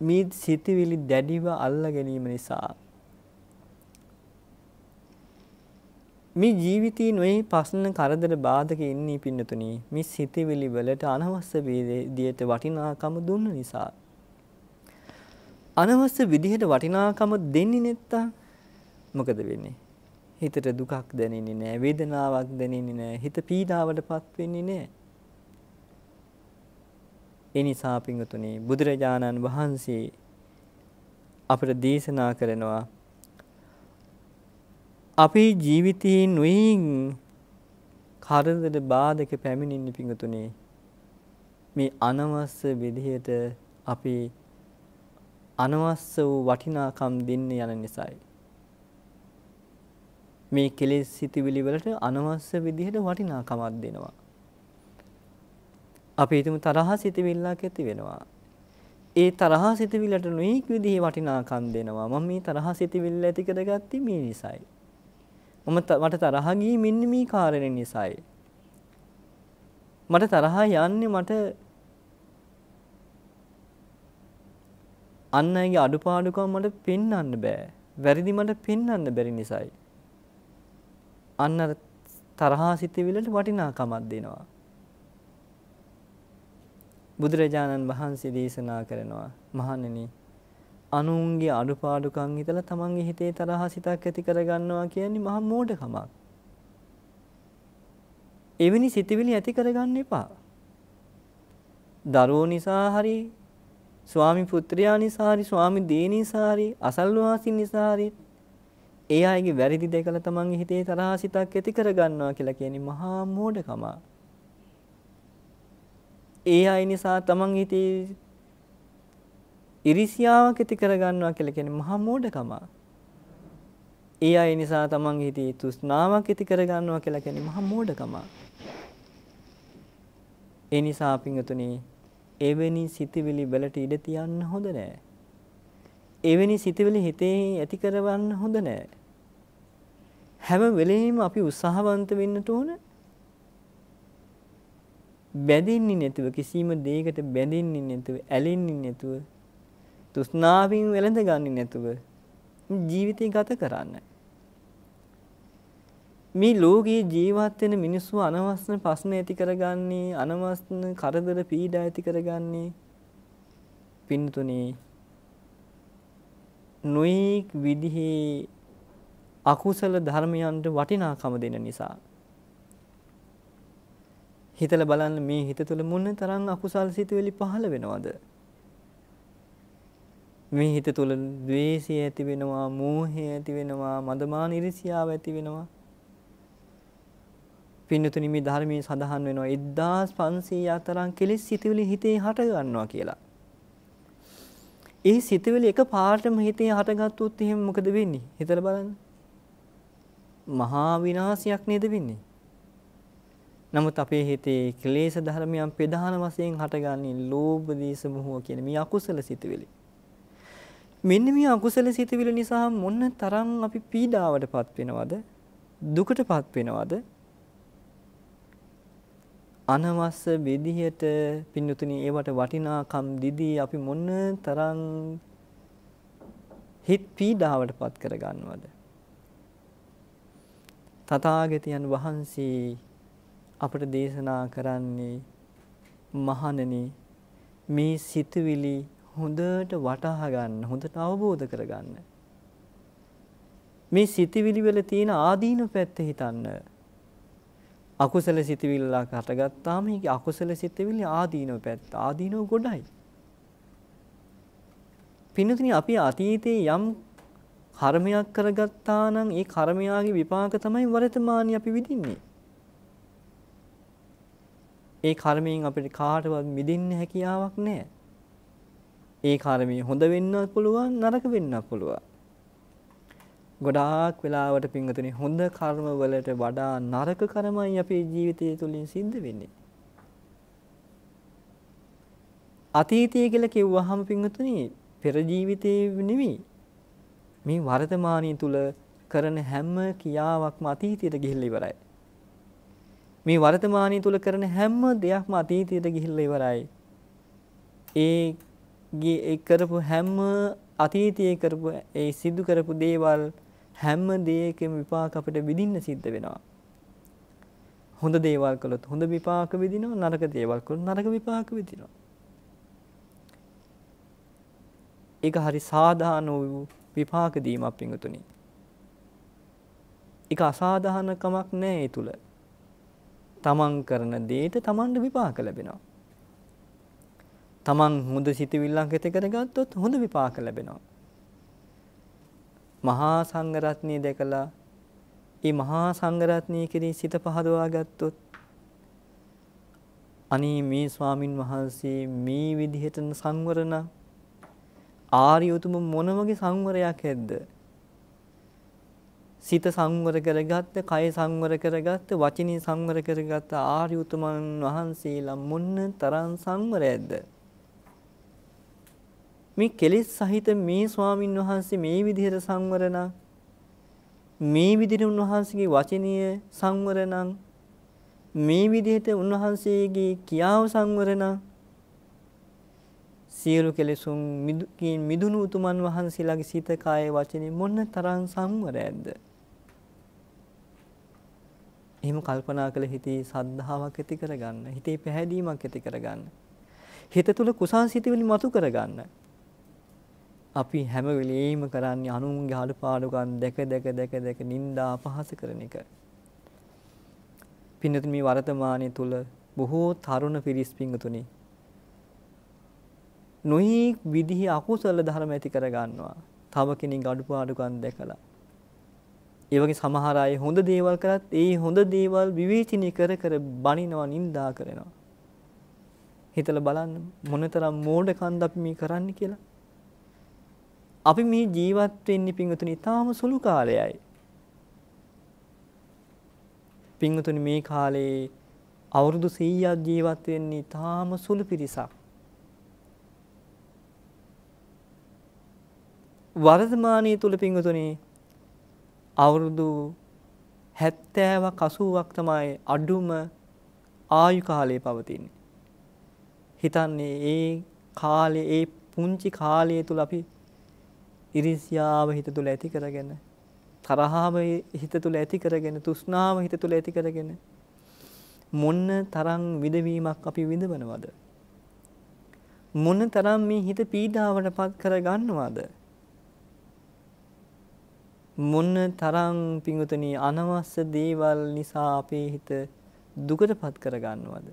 මේ සිතවිලි දැඩිව අල්ල ගැනීම නිසා. මේ ජීවිතේ නොයි ප්‍රශ්න කරදර බාධක ඉන්නේ පින්නතුනි මේ සිතවිලි වලට අනවශ්‍ය විදියට වටිනාකම දුන්න නිසා. අනවශ්‍ය විදිහට වටිනාකම දෙන්නේ නැත්තම් මොකද වෙන්නේ? හිතට දුකක් දැනෙන්නේ නැහැ වේදනාවක් දැනෙන්නේ නැහැ හිත පීඩාවටපත් වෙන්නේ නැහැ ඒ නිසා පිංගුතුනි බුදුරජාණන් වහන්සේ අපට දේශනා කරනවා අපේ ජීවිතයේ නුයින් කරදර බාධක පැමිණෙන්නේ පිංගුතුනි මේ අනවශ්‍ය විදිහට අපි අනවශ්‍ය වූ වටිනාකම් දෙන්න යන නිසායි මේ කෙලෙස් සිතිවිලි වලට අනවශ්‍ය විදිහට වටිනාකමක් දෙනවා. අපි හිතමු තරහ සිතිවිල්ලක් ඇති වෙනවා. ඒ තරහ සිතිවිල්ලට නොයෙක් විදිහේ වටිනාකම් දෙනවා. මම මේ තරහ සිතිවිල්ල ඇති කරගත්තේ මේ නිසායි. මම මට තරහ ගියේ මෙන්න මේ කාරණේ නිසායි. මට තරහ යන්නේ මට අන් අයගේ අඩුපාඩුකම් මට පෙන්වන්න බෑ. වැරදි මට පෙන්වන්න බැරි නිසායි. අන්න තරහා සිතවිල්ලට වටිනාකමක් දෙනවා. බුදුරජාණන් වහන්සේ දේශනා කරනවා මහණෙනි අනුන්ගේ අඩුපාඩුකම් හිතලා තමන්ගේ හිතේ තරහ සිතක් ඇති කරගන්නවා කියන්නේ මහා මෝඩකමක්. එවැනි සිතවිලි ඇති කරගන්න එපා. දරුවෝ නිසා හරි ස්වාමි පුත්‍රයා නිසා හරි ස්වාමි දේ නිසා හරි අසල්වාසීන් නිසා හරි ඒ අයගේ වැරදි දැකලා තමන්ගේ හිතේ තරහසිතක් ඇති කරගන්නවා කියලා කියන්නේ මහා මෝඩකම. ඒ අය නිසා තමන් හිතේ ඉරිසියාවක් ඇති කරගන්නවා කියලා කියන්නේ මහා මෝඩකම. ඒ අය නිසා තමන් හිතේ තෘෂ්ණාවක් ඇති කරගන්නවා කියලා කියන්නේ මහා මෝඩකම. ඒ නිසා පිංගතුනි එවැනි සිතවිලි වලට ඉඩ තියන්න හොඳ නෑ. එවැනි සිතවිලි හිතේ ඇති කරවන්න හොඳ නෑ. හැම වෙලෙම අපි උත්සාහවන්ත වෙන්නට ඕන බැඳෙන්නේ නැතුව කිසිම දෙයකට බැඳෙන්නේ නැතුව ඇලෙන්නේ නැතුව තෘෂ්ණාවෙන් වැළඳ ගන්නේ නැතුව ජීවිතය ගත කරන්න. මේ ලෝකයේ ජීවත් වෙන මිනිස්සු අනවශ්‍ය ප්‍රශ්න ඇති කරගන්නේ අනවශ්‍ය කරදර පීඩා ඇති කරගන්නේ පින්තුනේ නොයික් විදිහේ අකුසල ධර්මයන්ට වටිනාකම දෙන නිසා. හිතල බලන්න මේ හිත තුළ මොන තරම් අකුසල් සිතුවිලි පහළ වෙනවද? මේ හිත තුළ ද්වේෂය ඇති වෙනවා, මෝහය ඇති වෙනවා, මදමාන ඉරිසියාව ඇති වෙනවා. පින්නතුනි මේ ධර්මයේ සඳහන් වෙනවා 1500 තරම් කෙලෙස් සිතුවිලි හිතේ හට ගන්නවා කියලා. ඒ සිතුවිලි එක පාටම හිතේ හටගත්තොත් එහෙම මොකද වෙන්නේ? හිතලා බලන්න. මහා විනාශයක් නේද වෙන්නේ. නමුත් අපේ හිතේ ක්ලේශ ධර්මයන් ප්‍රධාන වශයෙන් හටගන්නේ ලෝභ දේශ මොහොව කියන මේ අකුසල සිතුවිලි. මෙන්න මේ අකුසල සිතවිලි නිසා මොන තරම් අපි පීඩාවටපත් වෙනවද? දුකටපත් වෙනවද? අනවස්ස විදිහට පින්නතුනි ඒවට වටිනාකම් දිදී අපි මොන තරම් හිත පීඩාවටපත් කරගන්නවද? තථාගතයන් වහන්සේ අපට දේශනා කරන්නේ මහණනි මේ සිතුවිලි හොඳට වටහා ගන්න හොඳට අවබෝධ කරගන්න මේ සිතුවිලි වල තියෙන ආදීන පැත්ත හිතන්න අකුසල සිතුවිල්ලක් හටගත්තාම මේක අකුසල සිතුවිලි ආදීනව පැත්ත ආදීනව ගොඩයි පින්නතුනි අපි අතීතයේ යම් කර්මයක් කරගත්තා නම් ඒ කර්මයාගේ විපාක තමයි වර්තමානයේ අපි විඳින්නේ. ඒ කර්මයෙන් අපිට කාටවත් මිදෙන්න හැකියාවක් නැහැ. ඒ කර්මය හොඳ වෙන්නත් පුළුවන් නරක වෙන්නත් පුළුවන්. ගොඩාක් වෙලාවට පින්වතුනි හොඳ කර්ම වලට වඩා නරක කර්මයි අපේ ජීවිතය තුළින් සිද්ධ වෙන්නේ. අතීතය කියලා කිව්වහම පින්වතුනි පෙර ජීවිතේ නෙමෙයි මේ වර්තමානයේ තුල කරන හැම ක්‍රියාවක්ම අතීතයට ගිහිල්ලා ඉවරයි. මේ වර්තමානයේ තුල කරන හැම දෙයක්ම අතීතයට ගිහිල්ලා ඉවරයි. ඒ ඒ කරපු හැම අතීතයේ කරපු ඒ සිදු කරපු දේවල් හැම දෙයකම විපාක අපිට විඳින්න සිද්ධ වෙනවා. හොඳ දේවල් කළොත් හොඳ විපාක විඳිනවා නරක දේවල් කළොත් නරක විපාක විඳිනවා. ඒක හරි සාධාරණ වූ විපාක දීමක් පිඟුතුනි. ඒක අසාධාරණකමක් නෑ ඒ තුල. තමන් කරන දේට තමන්ට විපාක ලැබෙනවා. තමන් හොඳ සිතවිල්ලක් ඇති කරගත්තොත් හොඳ විපාක ලැබෙනවා. මහා සංඝරත්නය දැකලා ඒ මහා සංඝරත්නය කෙරෙහි සිත පහදවා ගත්තොත් අනේ මේ ස්වාමින් වහන්සේ මේ විදිහට සංවර නම් ආර්ය උතුම මොන වගේ සංවරයක් ඇද්ද? සිත සංවර කරගත්ත, කය සංවර කරගත්ත, වචනේ සංවර කරගත්ත ආර්ය උතුමන් වහන්සේලා මොන තරම් සංවරයක්ද? මේ කෙලෙස් සහිත මේ ස්වාමින් වහන්සේ මේ විදිහට සංවර නම් මේ විදිහට උන්වහන්සේගේ වචනීය සංවර නම් මේ විදිහට උන්වහන්සේගේ කියාව සංවර නම් සියලු කෙලෙසුන් මිදුණු උතුමන් වහන්සේලාගේ සිත කාය වචනේ මොන තරම් සංවරයක්ද? එහෙම කල්පනා කළ හිතේ සද්ධාාවක් ඇති කරගන්න, හිතේ පැහැදීමක් ඇති කරගන්න. හිත තුල කුසල් සිතුවිලි මතු කරගන්න. අපි හැම වෙලෙම කරන්නේ අනුන්ගේ අඩපාඩුකම් දැක දැක දැක දැක නිന്ദා අපහාස කරන එක. පින්නතුනි මේ වර්තමානයේ තුල බොහෝ තරුණ පිරිස් පිංගුතුනි නොයෙක් විදිහේ අකුසල ධර්ම ඇති කර ගන්නවා. තව කෙනෙක් අඩුපාඩුකම් දැකලා. ඒ වගේ සමහර අය හොඳ දේවල් කරත් ඒ හොඳ දේවල් විවේචනය කර කර බනිනවා නිඳා කරනවා. හිතලා බලන්න මොනතරම් මෝඩකම්ද අපි මේ කරන්නේ කියලා. අපි මේ ජීවත් වෙන්නේ පිංගුතුනි තාම සුළු කාලයයි. පිංගුතුනි මේ කාලේ අවුරුදු 100ක් ජීවත් වෙන්නේ තාම සුළු පිරිසක්. වර්තමානයේ තුල පිංගුතුනි අවුරුදු 70ක් 80ක් තමයි අඩුම ආයු කාලය පවතින්නේ. හිතන්නේ ඒ කාලේ ඒ පුංචි කාලය තුල අපි ඉරිසියාව හිත තුල ඇති කරගෙන තරහාව හිත තුල ඇති කරගෙන තෘෂ්ණාව හිත තුල ඇති කරගෙන මොන්න තරම් විදවීමක් අපි විඳවනවද මොන තරම් මේ හිත පීඩාවට පත් කර ගන්නවද මොන තරම් පිඟුතනී අනවශ්‍ය දේවල් නිසා අපේ හිත දුකටපත් කරගන්නවද?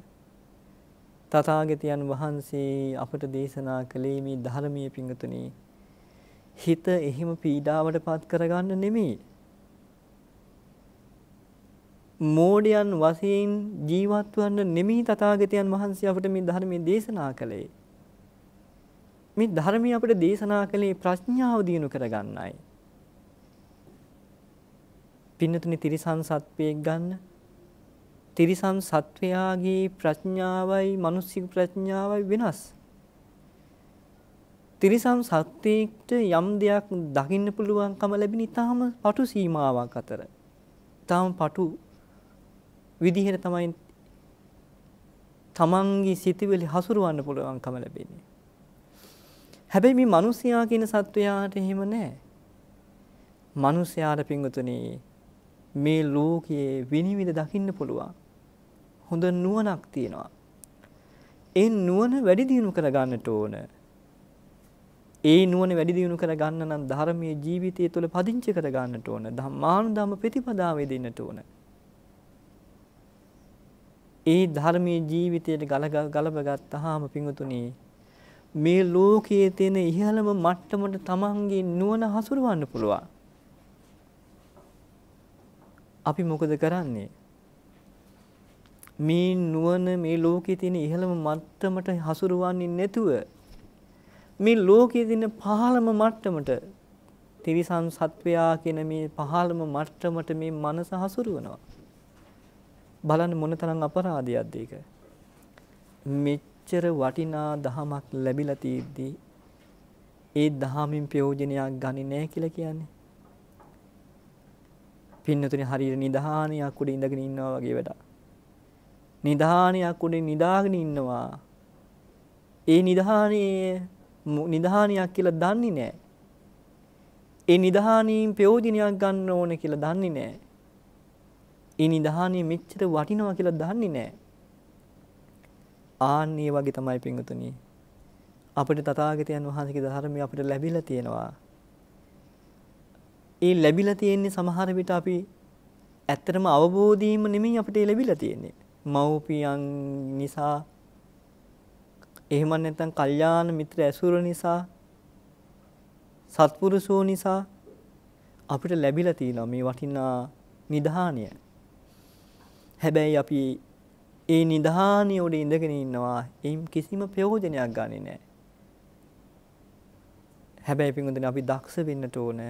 තථාගතයන් වහන්සේ අපට දේශනා කළේ මේ ධර්මයේ පිඟුතනී හිත එහෙම පීඩාවටපත් කරගන්න නෙමෙයි. මෝඩයන් වශයෙන් ජීවත් වන්න නෙමෙයි තථාගතයන් වහන්සේ අපට මේ ධර්මයේ දේශනා කළේ. මේ ධර්මය අපට දේශනා කළේ ප්‍රඥාව දිනු කරගන්නයි. පින්නතුනි තිරිසන් සත්වයෙක් ගන්න. තිරිසන් සත්වයාගේ ප්‍රඥාවයි මිනිස්සු ප්‍රඥාවයි වෙනස්. තිරිසන් සත්වයකට යම් දෙයක් දකින්න පුළුවන්කම ලැබෙන ඉතාම පටු සීමාවක් අතර. ඉතාම පටු විදිහට තමයි තමන්ගේ සිතිවිලි හසුරවන්න පුළුවන්කම ලැබෙන්නේ. හැබැයි මේ මිනිසයා කියන සත්වයාට එහෙම නැහැ. මිනිසයාට පිංගුතුනි මේ ලෝකයේ විනිවිද දකින්න පුළුවන්. හොඳ නුවණක් තියෙනවා. ඒ නුවණ වැඩි දියුණු කර ගන්නට ඕන. ඒ නුවණ වැඩි දියුණු කර ගන්න නම් ධර්මයේ ජීවිතය තුළ පදිංචි කර ගන්නට ඕන. ධම්මානුධම්ම ප්‍රතිපදාවේ දෙන්නට ඕන. ඒ ධර්මයේ ජීවිතයට ගලප ගත්තාම පිංගුතුනි මේ ලෝකයේ තියෙන ඉහළම මට්ටමට තමන්ගේ නුවණ හසුරවන්න පුළුවන්. අපි මොකද කරන්නේ? මේ නුවණ මේ ලෝකයේ තියෙන ඉහළම මට්ටමට හසුරවන්නේ නැතුව මේ ලෝකයේ තියෙන පහළම මට්ටමට තිරිසන් සත්වයා කියන මේ පහළම මට්ටමට මේ මනස හසුරවනවා. බලන්න මොනතරම් අපරාධයක්ද ඒක. මෙච්චර වටිනා දහමක් ලැබිලා තියෙද්දි ඒ දහමින් ප්‍රයෝජනයක් ගන්නේ නැහැ කියලා කියන්නේ. පින්නතුනේ හරියට නිදහානියක් උඩ ඉඳගෙන ඉන්නවා වගේ වැඩක්. නිදහානියක් උඩ නිදාගෙන ඉන්නවා. ඒ නිදහානියේ නිදහානියක් කියලා දන්නේ නැහැ. ඒ නිදහානියෙන් ප්‍රයෝජනයක් ගන්න ඕන කියලා දන්නේ නැහැ. ඒ නිදහානිය මෙච්චර වටිනවා කියලා දන්නේ නැහැ. ආන්නේ වගේ තමයි පින්වතුනි. අපිට තථාගතයන් වහන්සේගේ ධර්මය අපිට ලැබිලා තියෙනවා. ඒ ලැබිලා තියෙන්නේ සමහර විට අපි ඇත්තටම අවබෝධීම නෙමෙයි අපිට ලැබිලා තියෙන්නේ. මව්පියන් නිසා එහෙම නැත්නම් කල්යාණ මිත්‍ර ඇසුර නිසා සත්පුරුෂෝ නිසා අපිට ලැබිලා තියෙනවා මේ වටිනා නිධානය. හැබැයි අපි ඒ නිධානිය උඩ ඉඳගෙන ඉන්නවා එයින් කිසිම ප්‍රයෝජනයක් ගන්නේ නැහැ. හැබැයි පින්වතුනි අපි දක්ෂ වෙන්නට ඕන.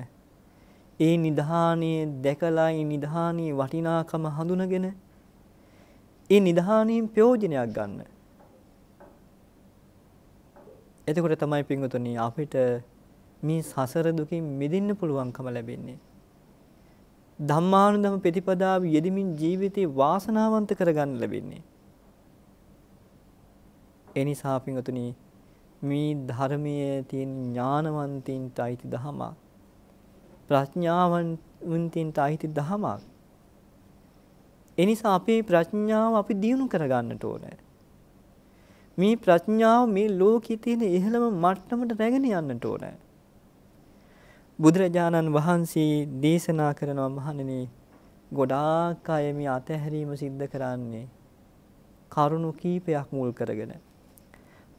ඒ නිධානයේ දැකලා ඒ නිධානයේ වටිනාකම හඳුනගෙන ඒ නිධානයෙන් ප්‍රයෝජනයක් ගන්න. එතකොට තමයි පින්වතුනි අපිට මේ සසර දුකින් මිදෙන්න පුළුවන්කම ලැබෙන්නේ. ධම්මානුධම ප්‍රතිපදාව යෙදමින් ජීවිතේ වාසනාවන්ත කරගන්න ලැබෙන්නේ. ඒ නිසා පින්වතුනි මේ ධර්මයේ තියෙන ඥානවන්තින්ට අයිති දහමක් ප්‍රඥාවන්තින්ට අයිති දහමක් ඒ නිසා අපේ ප්‍රඥාව අපි දියුණු කරගන්නට ඕනේ. මේ ප්‍රඥාව මේ ලෝකයේ තියෙන ඉහළම මට්ටමට රැගෙන යන්නට ඕනේ. බුදුරජාණන් වහන්සේ දේශනා කරනවා මහණෙනි ගොඩාක් අය මේ අතහැරීම සිද්ධ කරන්නේ කරුණු කීපයක් මුල් කරගෙන.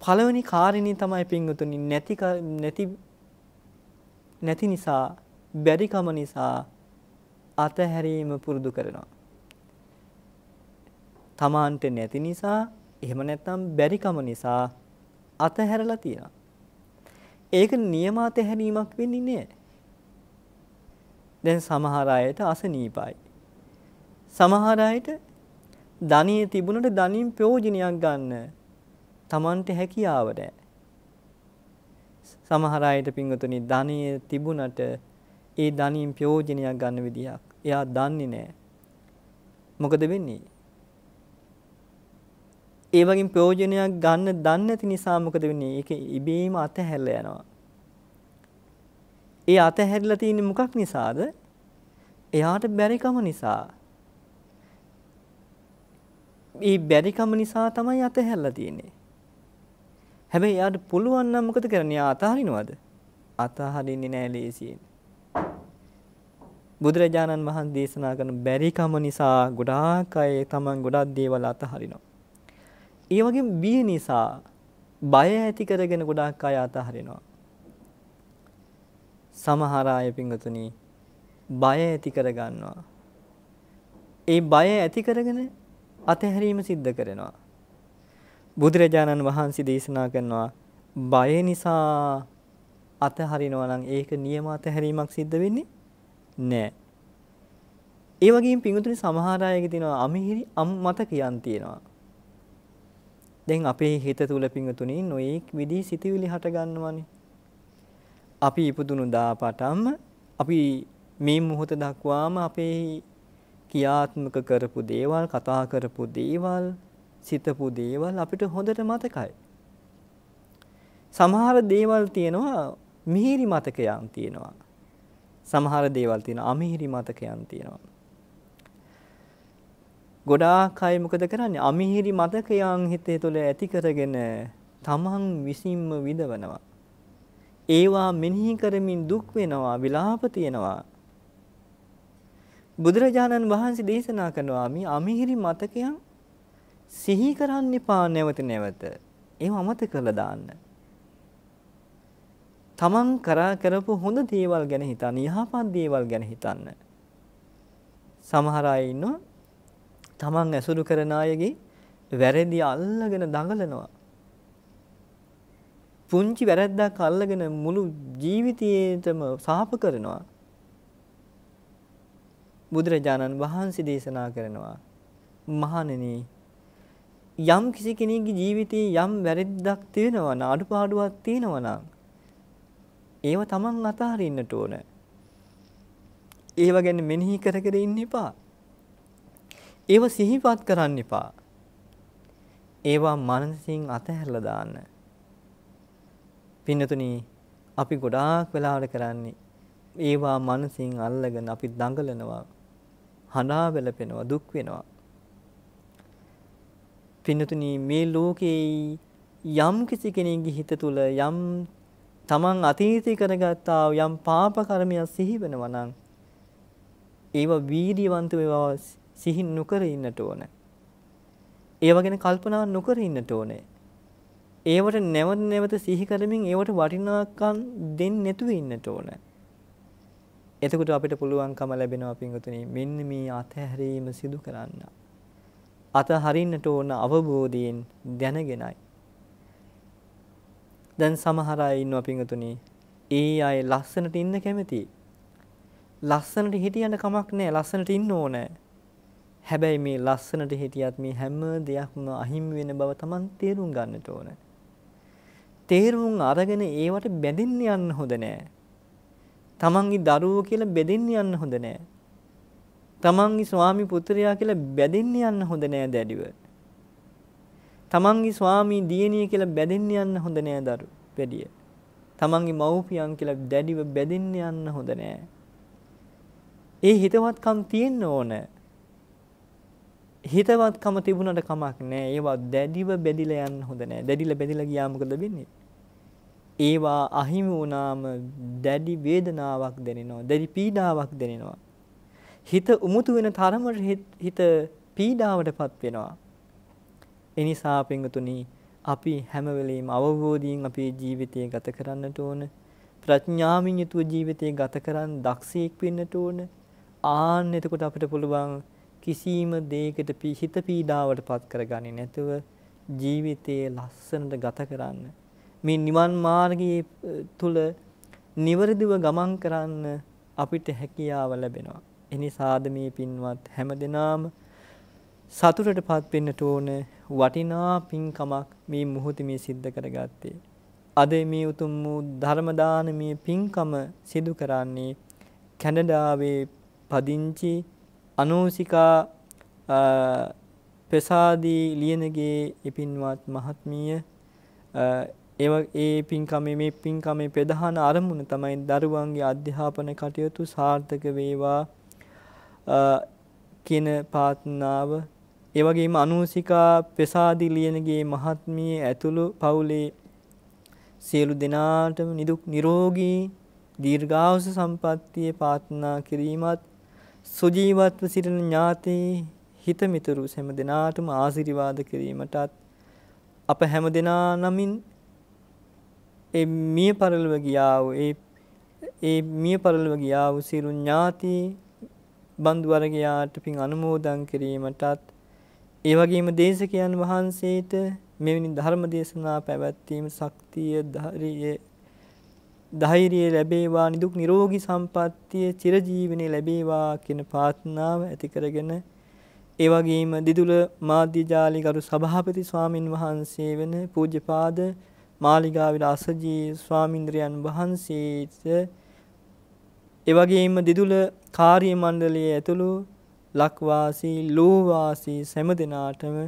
පළවෙනි කාරණේ තමයි පින්වතුනි නැති නැති නැති නිසා බැරිකම නිසා අතහැරීම පුරුදු කරනවා. තමාන්ට නැති නිසා එහෙම නැත්නම් බැරිකම නිසා අතහැරලා තියෙනවා. ඒක නියම අතහැරීමක් වෙන්නේ නැහැ. දැන් සමහර අයට අසනීපයි. සමහර අයට ධනිය තිබුණට ධනින් ප්‍රයෝජනයක් ගන්න Tamanට හැකියාව නැහැ. සමහර අයට පින්වතුනි ධනිය තිබුණට ඒ ධනින් ප්‍රයෝජනයක් ගන්න විදියක් එයා දන්නේ නැහැ. මොකද වෙන්නේ? ඒ වගේ ප්‍රයෝජනයක් ගන්න දන්නේ නැති නිසා මොකද වෙන්නේ? ඒක ඉබේම අතහැරලා යනවා. ඒ අතහැරිලා තියෙන්නේ මොකක් නිසාද? එයාට බැරිකම නිසා. ඒ බැරිකම නිසා තමයි අතහැරලා තියෙන්නේ. හැබැයි එයාට පුළුවන් නම් මොකද කරන්නේ? එයා අතහරිනවද? අතහරින්නේ නෑ ලේසියෙන්. බුදුරජාණන් වහන්සේ දේශනා කරන බැරිකම නිසා ගොඩාක් අය තමන් ගොඩක් දේවල් අතහරිනවා. ඒ වගේම බිය නිසා බය ඇති කරගෙන ගොඩාක් අය අතහරිනවා. සමහර අය පිංගතුනි බය ඇති කරගන්නවා. ඒ බය ඇති කරගෙන අතහැරීම සිද්ධ කරනවා. බුදුරජාණන් වහන්සේ දේශනා කරනවා බය නිසා අතහරිනවා නම් ඒක නියම අතහැරීමක් සිද්ධ වෙන්නේ නැහැ. ඒ වගේම පිංගුතුනි සමහර අයගේ තියෙනවා අමිහිරි මතකයන් තියෙනවා. දැන් අපේ හිත තුල පිංගුතුනි නොඑක් විදිහේ සිතුවිලි හට ගන්නවනේ. අපි ඉපදුණු දා පටන්ම අපි මේ මොහොත දක්වාම අපේ ක්‍රියාත්මක කරපු දේවල් කතා කරපු දේවල් සිතපු දේවල් අපිට හොඳට මතකයි. සමහර දේවල් තියෙනවා මිහිරි මතකයන් තියෙනවා. සමහර දේවල් තියෙනවා අමිහිරි මතකයන් තියෙනවා. ගොඩාක් අය මොකද කරන්නේ අමිහිරි මතකයන් හිතේ තුළ ඇති කරගෙන තමන් විසින්ම විඳවනවා. ඒවා මෙනෙහි කරමින් දුක් වෙනවා විලාප තියෙනවා. බුදුරජාණන් වහන්සේ දේශනා කරනවා මේ අමිහිරි මතකයන් සිහි කරන්න එපා නැවත නැවත. ඒව අමතක කරලා දාන්න. තමන් කරා කරපු හොඳ දේවල් ගැන හිතන්න, යහපත් දේවල් ගැන හිතන්න. සමහර අය ඉන්නවා තමන් ඇසුරු කරන අයගේ වැරදි අල්ලගෙන දඟලනවා. පුංචි වැරැද්දක් අල්ලගෙන මුළු ජීවිතයේටම සාප කරනවා. බුදුරජාණන් වහන්සේ දේශනා කරනවා මහණෙනි යම් කිසි කෙනෙකුගේ ජීවිතයේ යම් වැරද්දක් තියෙනවා නම් අඩුපාඩුවක් තියෙනවා නම් ඒව තමන් අතහරින්නට ඕන. ඒව ගැන මෙනෙහි කර කර ඉන්න එපා. ඒව සිහිපත් කරන්න එපා. ඒවා මනසින් අතහැරලා දාන්න. පින්නතුනි අපි ගොඩාක් වෙලාවට කරන්නේ ඒවා මනසින් අල්ලගෙන අපි දඟලනවා හඬා වැළපෙනවා දුක් වෙනවා පින්නතුනි මේ ලෝකේ යම් කිසි කෙනෙකුගේ හිත තුළ යම් තමන් අතීතේ කරගත්තා යම් පාප කර්මයක් සිහි වෙනවා නම් ඒව වීර්යවන්ත වේවා සිහි නොකර ඉන්නට ඕන. ඒව ගැන කල්පනා නොකර ඉන්නට ඕනේ. ඒවට නැවත නැවත සිහි කරමින් ඒවට වටිනාකම් දෙන්නේ නැතුව ඉන්නට ඕන. එතකොට අපිට පුළුවන්කම ලැබෙනවා පින්වතුනි මෙන්න මේ අතහැරීම සිදු කරන්න. අතහරින්නට ඕන අවබෝධයෙන් දැනගෙනයි. දැන් සමහර අය ඉන්නවා පින්වතුනි ඒ අය ලස්සනට ඉන්න කැමති. ලස්සනට හිටියන්න කමක් නැහැ ලස්සනට ඉන්න ඕනේ. හැබැයි මේ ලස්සනට හිටියත් මේ හැම දෙයක්ම අහිමි වෙන බව Taman තේරුම් ගන්නට ඕනේ. තේරුම් අරගෙන ඒවට බැඳෙන්න යන්න හොඳ නෑ. තමන්ගේ දරුවෝ කියලා බැඳෙන්න යන්න හොඳ නෑ. තමන්ගේ ස්වාමි පුත්‍රයා කියලා බැඳෙන්න යන්න හොඳ නෑ දැඩිව. තමන්ගේ ස්වාමි දියණිය කියලා බැඳෙන්න යන්න හොඳ නෑ දරු වැඩිය. තමන්ගේ මව්පියන් කියලා දැඩිව බැඳෙන්න යන්න හොඳ නෑ. ඒ හිතවත්කම් තියෙන්න ඕන. හිතවත්කම තිබුණට කමක් නෑ. ඒවා දැඩිව බැඳිලා යන්න හොඳ නෑ. දැඩිලා බැඳිලා ගියා මොකද වෙන්නේ? ඒවා අහිමි වුණාම දැඩි වේදනාවක් දැනෙනවා. දැඩි පීඩාවක් දැනෙනවා. හිත උමුතු වෙන තරමට හිත පීඩාවටපත් වෙනවා. එනිසා පින්වතුනි අපි හැම වෙලෙම අවබෝධයෙන් අපේ ජීවිතය ගත කරන්නට ඕන. ප්‍රඥාවෙන් යුතුව ජීවිතය ගත කරන් දක්ෂයෙක් වෙන්නට ඕන. ආන්න එතකොට අපිට පුළුවන් කිසිම දෙයකට හිත පීඩාවට පත් කරගන්නේ නැතුව ජීවිතයේ ලස්සනට ගත කරන්න. මේ නිවන් මාර්ගයේ තුල නිවැරදිව ගමන් කරන්න අපිට හැකියාව ලැබෙනවා. එනිසාද මේ පින්වත් හැමදෙනාම සතුටටපත් වෙන්නට ඕන වටිනා පින්කමක් මේ මොහොතේ මේ සිද්ධ කරගත්තේ. අද මේ උතුම් වූ ධර්ම දානමය පින්කම සිදු කරන්නේ කැනඩාවේ පදිංචි අනෝසිකා පෙසාදී ලියනගේ ඉපින්වත් මහත්මිය ඒ ඒ පින්කමේ මේ පින්කමේ ප්‍රධාන අරමුණ තමයි දරුවන්ගේ අධ්‍යාපන කටයුතු සාර්ථක වේවා කියන පාත්නාව ඒ වගේම අනුසිකා ප්‍රසාදි ලියනගේ මහත්මිය ඇතුළු පවුලේ සියලු දෙනාටම නිදුක් නිරෝගී දීර්ඝායුෂ සම්පන්නිය පාත්නා කිරීමත් සුජීවත්ව සිටින ඥාති හිත මිතුරු හැම දෙනාටම ආශිර්වාද කිරීමටත් අප හැම දෙනා නමින් ඒ මිය පරලොව ගියා වූ ඒ ඒ මිය පරලොව ගියා වූ සියලු ඥාති බන්දු වර්ගයාට පින් අනුමෝදන් කිරීමටත් ඒ වගේම දේශකයන් වහන්සේට මෙවැනි ධර්ම දේශනා පැවැත්වීම ශක්තිය ධෛර්යය ධෛර්යය ලැබේවා නිදුක් නිරෝගී සම්පන්නිය චිරජීවනයේ ලැබේවා කියන ප්‍රාර්ථනාව ඇති කරගෙන ඒ වගේම දිදුල මාධ්‍ය ජාලිකරු සභාපති ස්වාමින් වහන්සේ වෙන පූජ්‍යපාද මාලිගාවිල අසජී ස්වාමින්ද්‍රයන් වහන්සේට එවැගේම දිදුල කාර්ය මණ්ඩලයේ ඇතුළු ලක්වාසී ලෝවාසී සෑම දෙනාටම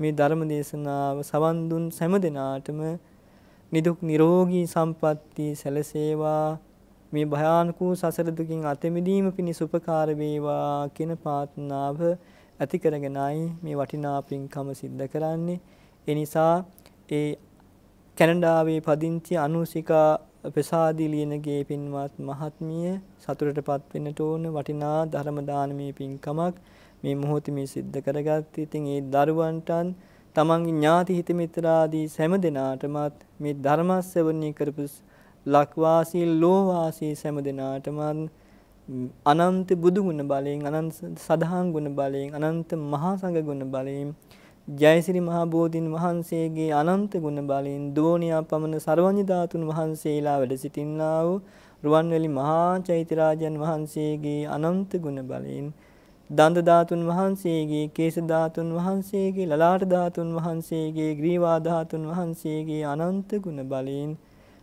මේ ධර්ම දේශනාව සවන් දුන් සෑම දෙනාටම නිදුක් නිරෝගී සම්පatti සැලසේවා මේ භයානක වූ සසර දුකින් අත මිදීම පිණිස උපකාර වේවා කියන ප්‍රාර්ථනාව ඇති කරගෙනයි මේ වටිනා පින්කම සිද්ධ කරන්නේ. ඒ නිසා ඒ කැනඩාවේ පදිංචි අනුසිකා ප්‍රසාදී ලියනගේ පින්වත් මහත්මිය සතුටටපත් වෙන්නට ඕන වටිනා ධර්ම දානමේ පින්කමක් මේ මොහොතේ මේ සිද්ධ කරගත්තී. ඉතින් ඒ දරුවන්ටන් තමන්ගේ ඥාති හිත මිත්‍රාදී සෑම දෙනාටමත් මේ ධර්ම ශ්‍රවණී කරපු ලක්වාසී ලෝවාසී සෑම දෙනාටම අනන්ත බුදු ගුණ බලයෙන් අනන්ත සදහන් ගුණ බලයෙන් අනන්ත මහා සංඝ ගුණ බලයෙන් ජයසිරි මහා බෝධින් වහන්සේගේ අනන්ත ගුණ බලයෙන් දෝනියා පමණ සර්වඥ ධාතුන් වහන්සේලා වැඩ සිටින්නා වූ රුවන්වැලි මහා චෛත්‍යරාජන් වහන්සේගේ අනන්ත ගුණ බලයෙන් දන්ත ධාතුන් වහන්සේගේ කේශ ධාතුන් වහන්සේගේ ලලාට ධාතුන් වහන්සේගේ ග්‍රීවා ධාතුන් වහන්සේගේ අනන්ත ගුණ බලයෙන්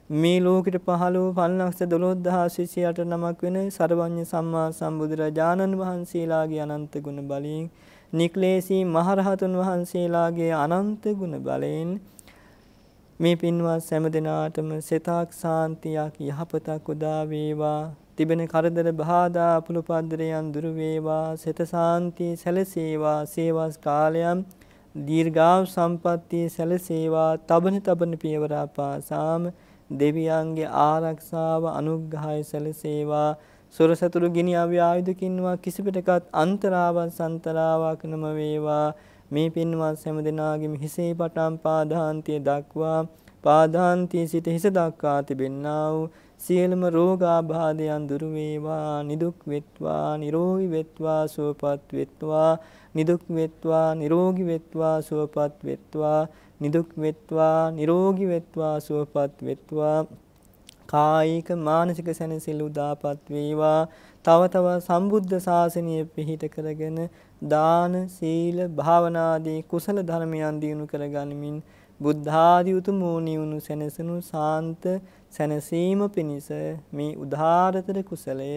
මේ ලෝකෙට පහළ වූ 512028 නමක් වෙන සර්වඥ සම්මා සම්බුදුරජාණන් වහන්සේලාගේ අනන්ත ගුණ බලයෙන් නික්ලේශී මහරහතුන් වහන්සේලාගේ අනන්ත ගුණ බලයෙන් මේ පින්වත් සෑම දිනාටම සිතක් සාන්තියක් යහපතක් උදා වේවා. තිබෙන කරදර බාධා අපලුපද්දරයන් දුරු වේවා සිත සාන්තිය සැලසේවා සේවස් කාලයන් දීර්ඝායු සම්පන්නිය සැලසේවා තබන තබන පියවර පාසාම දෙවියන්ගේ ආරක්ෂාව අනුග්‍රහය සැලසේවා. සොරසතුරු ගිනි අවි ආයුධකින්වා කිසිපිටකත් අන්තරාවක් සන්තරාවක් නම වේවා මේ පින්වත් හැම දෙනාගේම හිසේ පටන් පාදාන්තිය දක්වා පාදාන්තිය සිට හිස දක්වා තිබෙන්නා වූ සියලුම රෝගාබාධයන් දුරු වේවා නිදුක් වෙත්වා නිරෝගී වෙත්වා සුවපත් වෙත්වා නිදුක් වෙත්වා නිරෝගී වෙත්වා සුවපත් වෙත්වා නිදුක් වෙත්වා නිරෝගී වෙත්වා සුවපත් වෙත්වා. කායික මානසික සැනසෙල්ල උදාපත් වේවා. තව තව සම්බුද්ධ ශාසනය පිහිට කරගෙන දාන සීල භාවනාදී කුසල ධර්මයන් දිනු කරගනිමින් බුද්ධාදී උතුමෝ නිවුණු සැනසුණු සාන්ත සැනසීම පිණිස මේ උදාාරතර කුසලය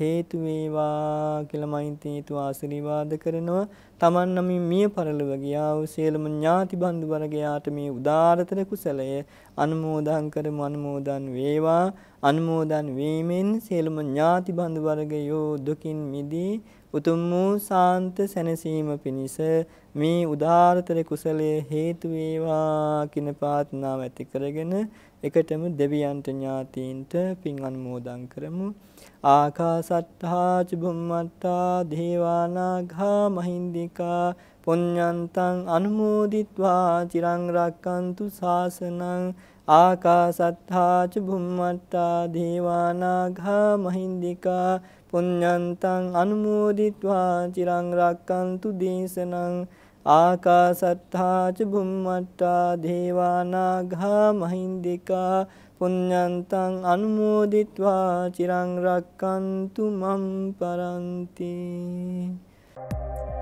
හේතු වේවා කියලා මෛත්‍රීතු ආශිර්වාද කරනවා. තමන් නමින් මිය පරලොව ගියා වූ සියලුම ඥාති බන්දු වර්ගයාට මේ උදාාරතර කුසලය අනුමෝදන් කරමු අනුමෝදන් වේවා. අනුමෝදන් වීමෙන් සියලුම ඥාති බන්දු වර්ගයෝ දුකින් මිදී උතුම් වූ සාන්ත සැනසීම පිණිස මේ උදාාරතර කුසලය හේතු වේවා කින ප්‍රාර්ථනාව ඇති කරගෙන එකටම දෙවියන්ට ඥාතීන්ට පින් අනුමෝදන් කරමු. ආකාසට්ඨා චුම්මට්ඨා දේවානාඝා මහින්దికා පුඤ්ඤන්තං අනුමෝදිත්වා චිරං රක්칸තු ශාසනං ආකාසට්ඨා චුම්මට්ඨා දේවානාඝා මහින්దికා පුඤ්ඤන්තං අනුමෝදිත්වා චිරං රක්칸තු දේශනං ආකාසත්තා ච බුම්මත්තා දේවානාඝා මහින්దికා පුඤ්ඤන්තං අනුමෝදිත්වා චිරං රක්칸තු මම් පරන්ති Thank you.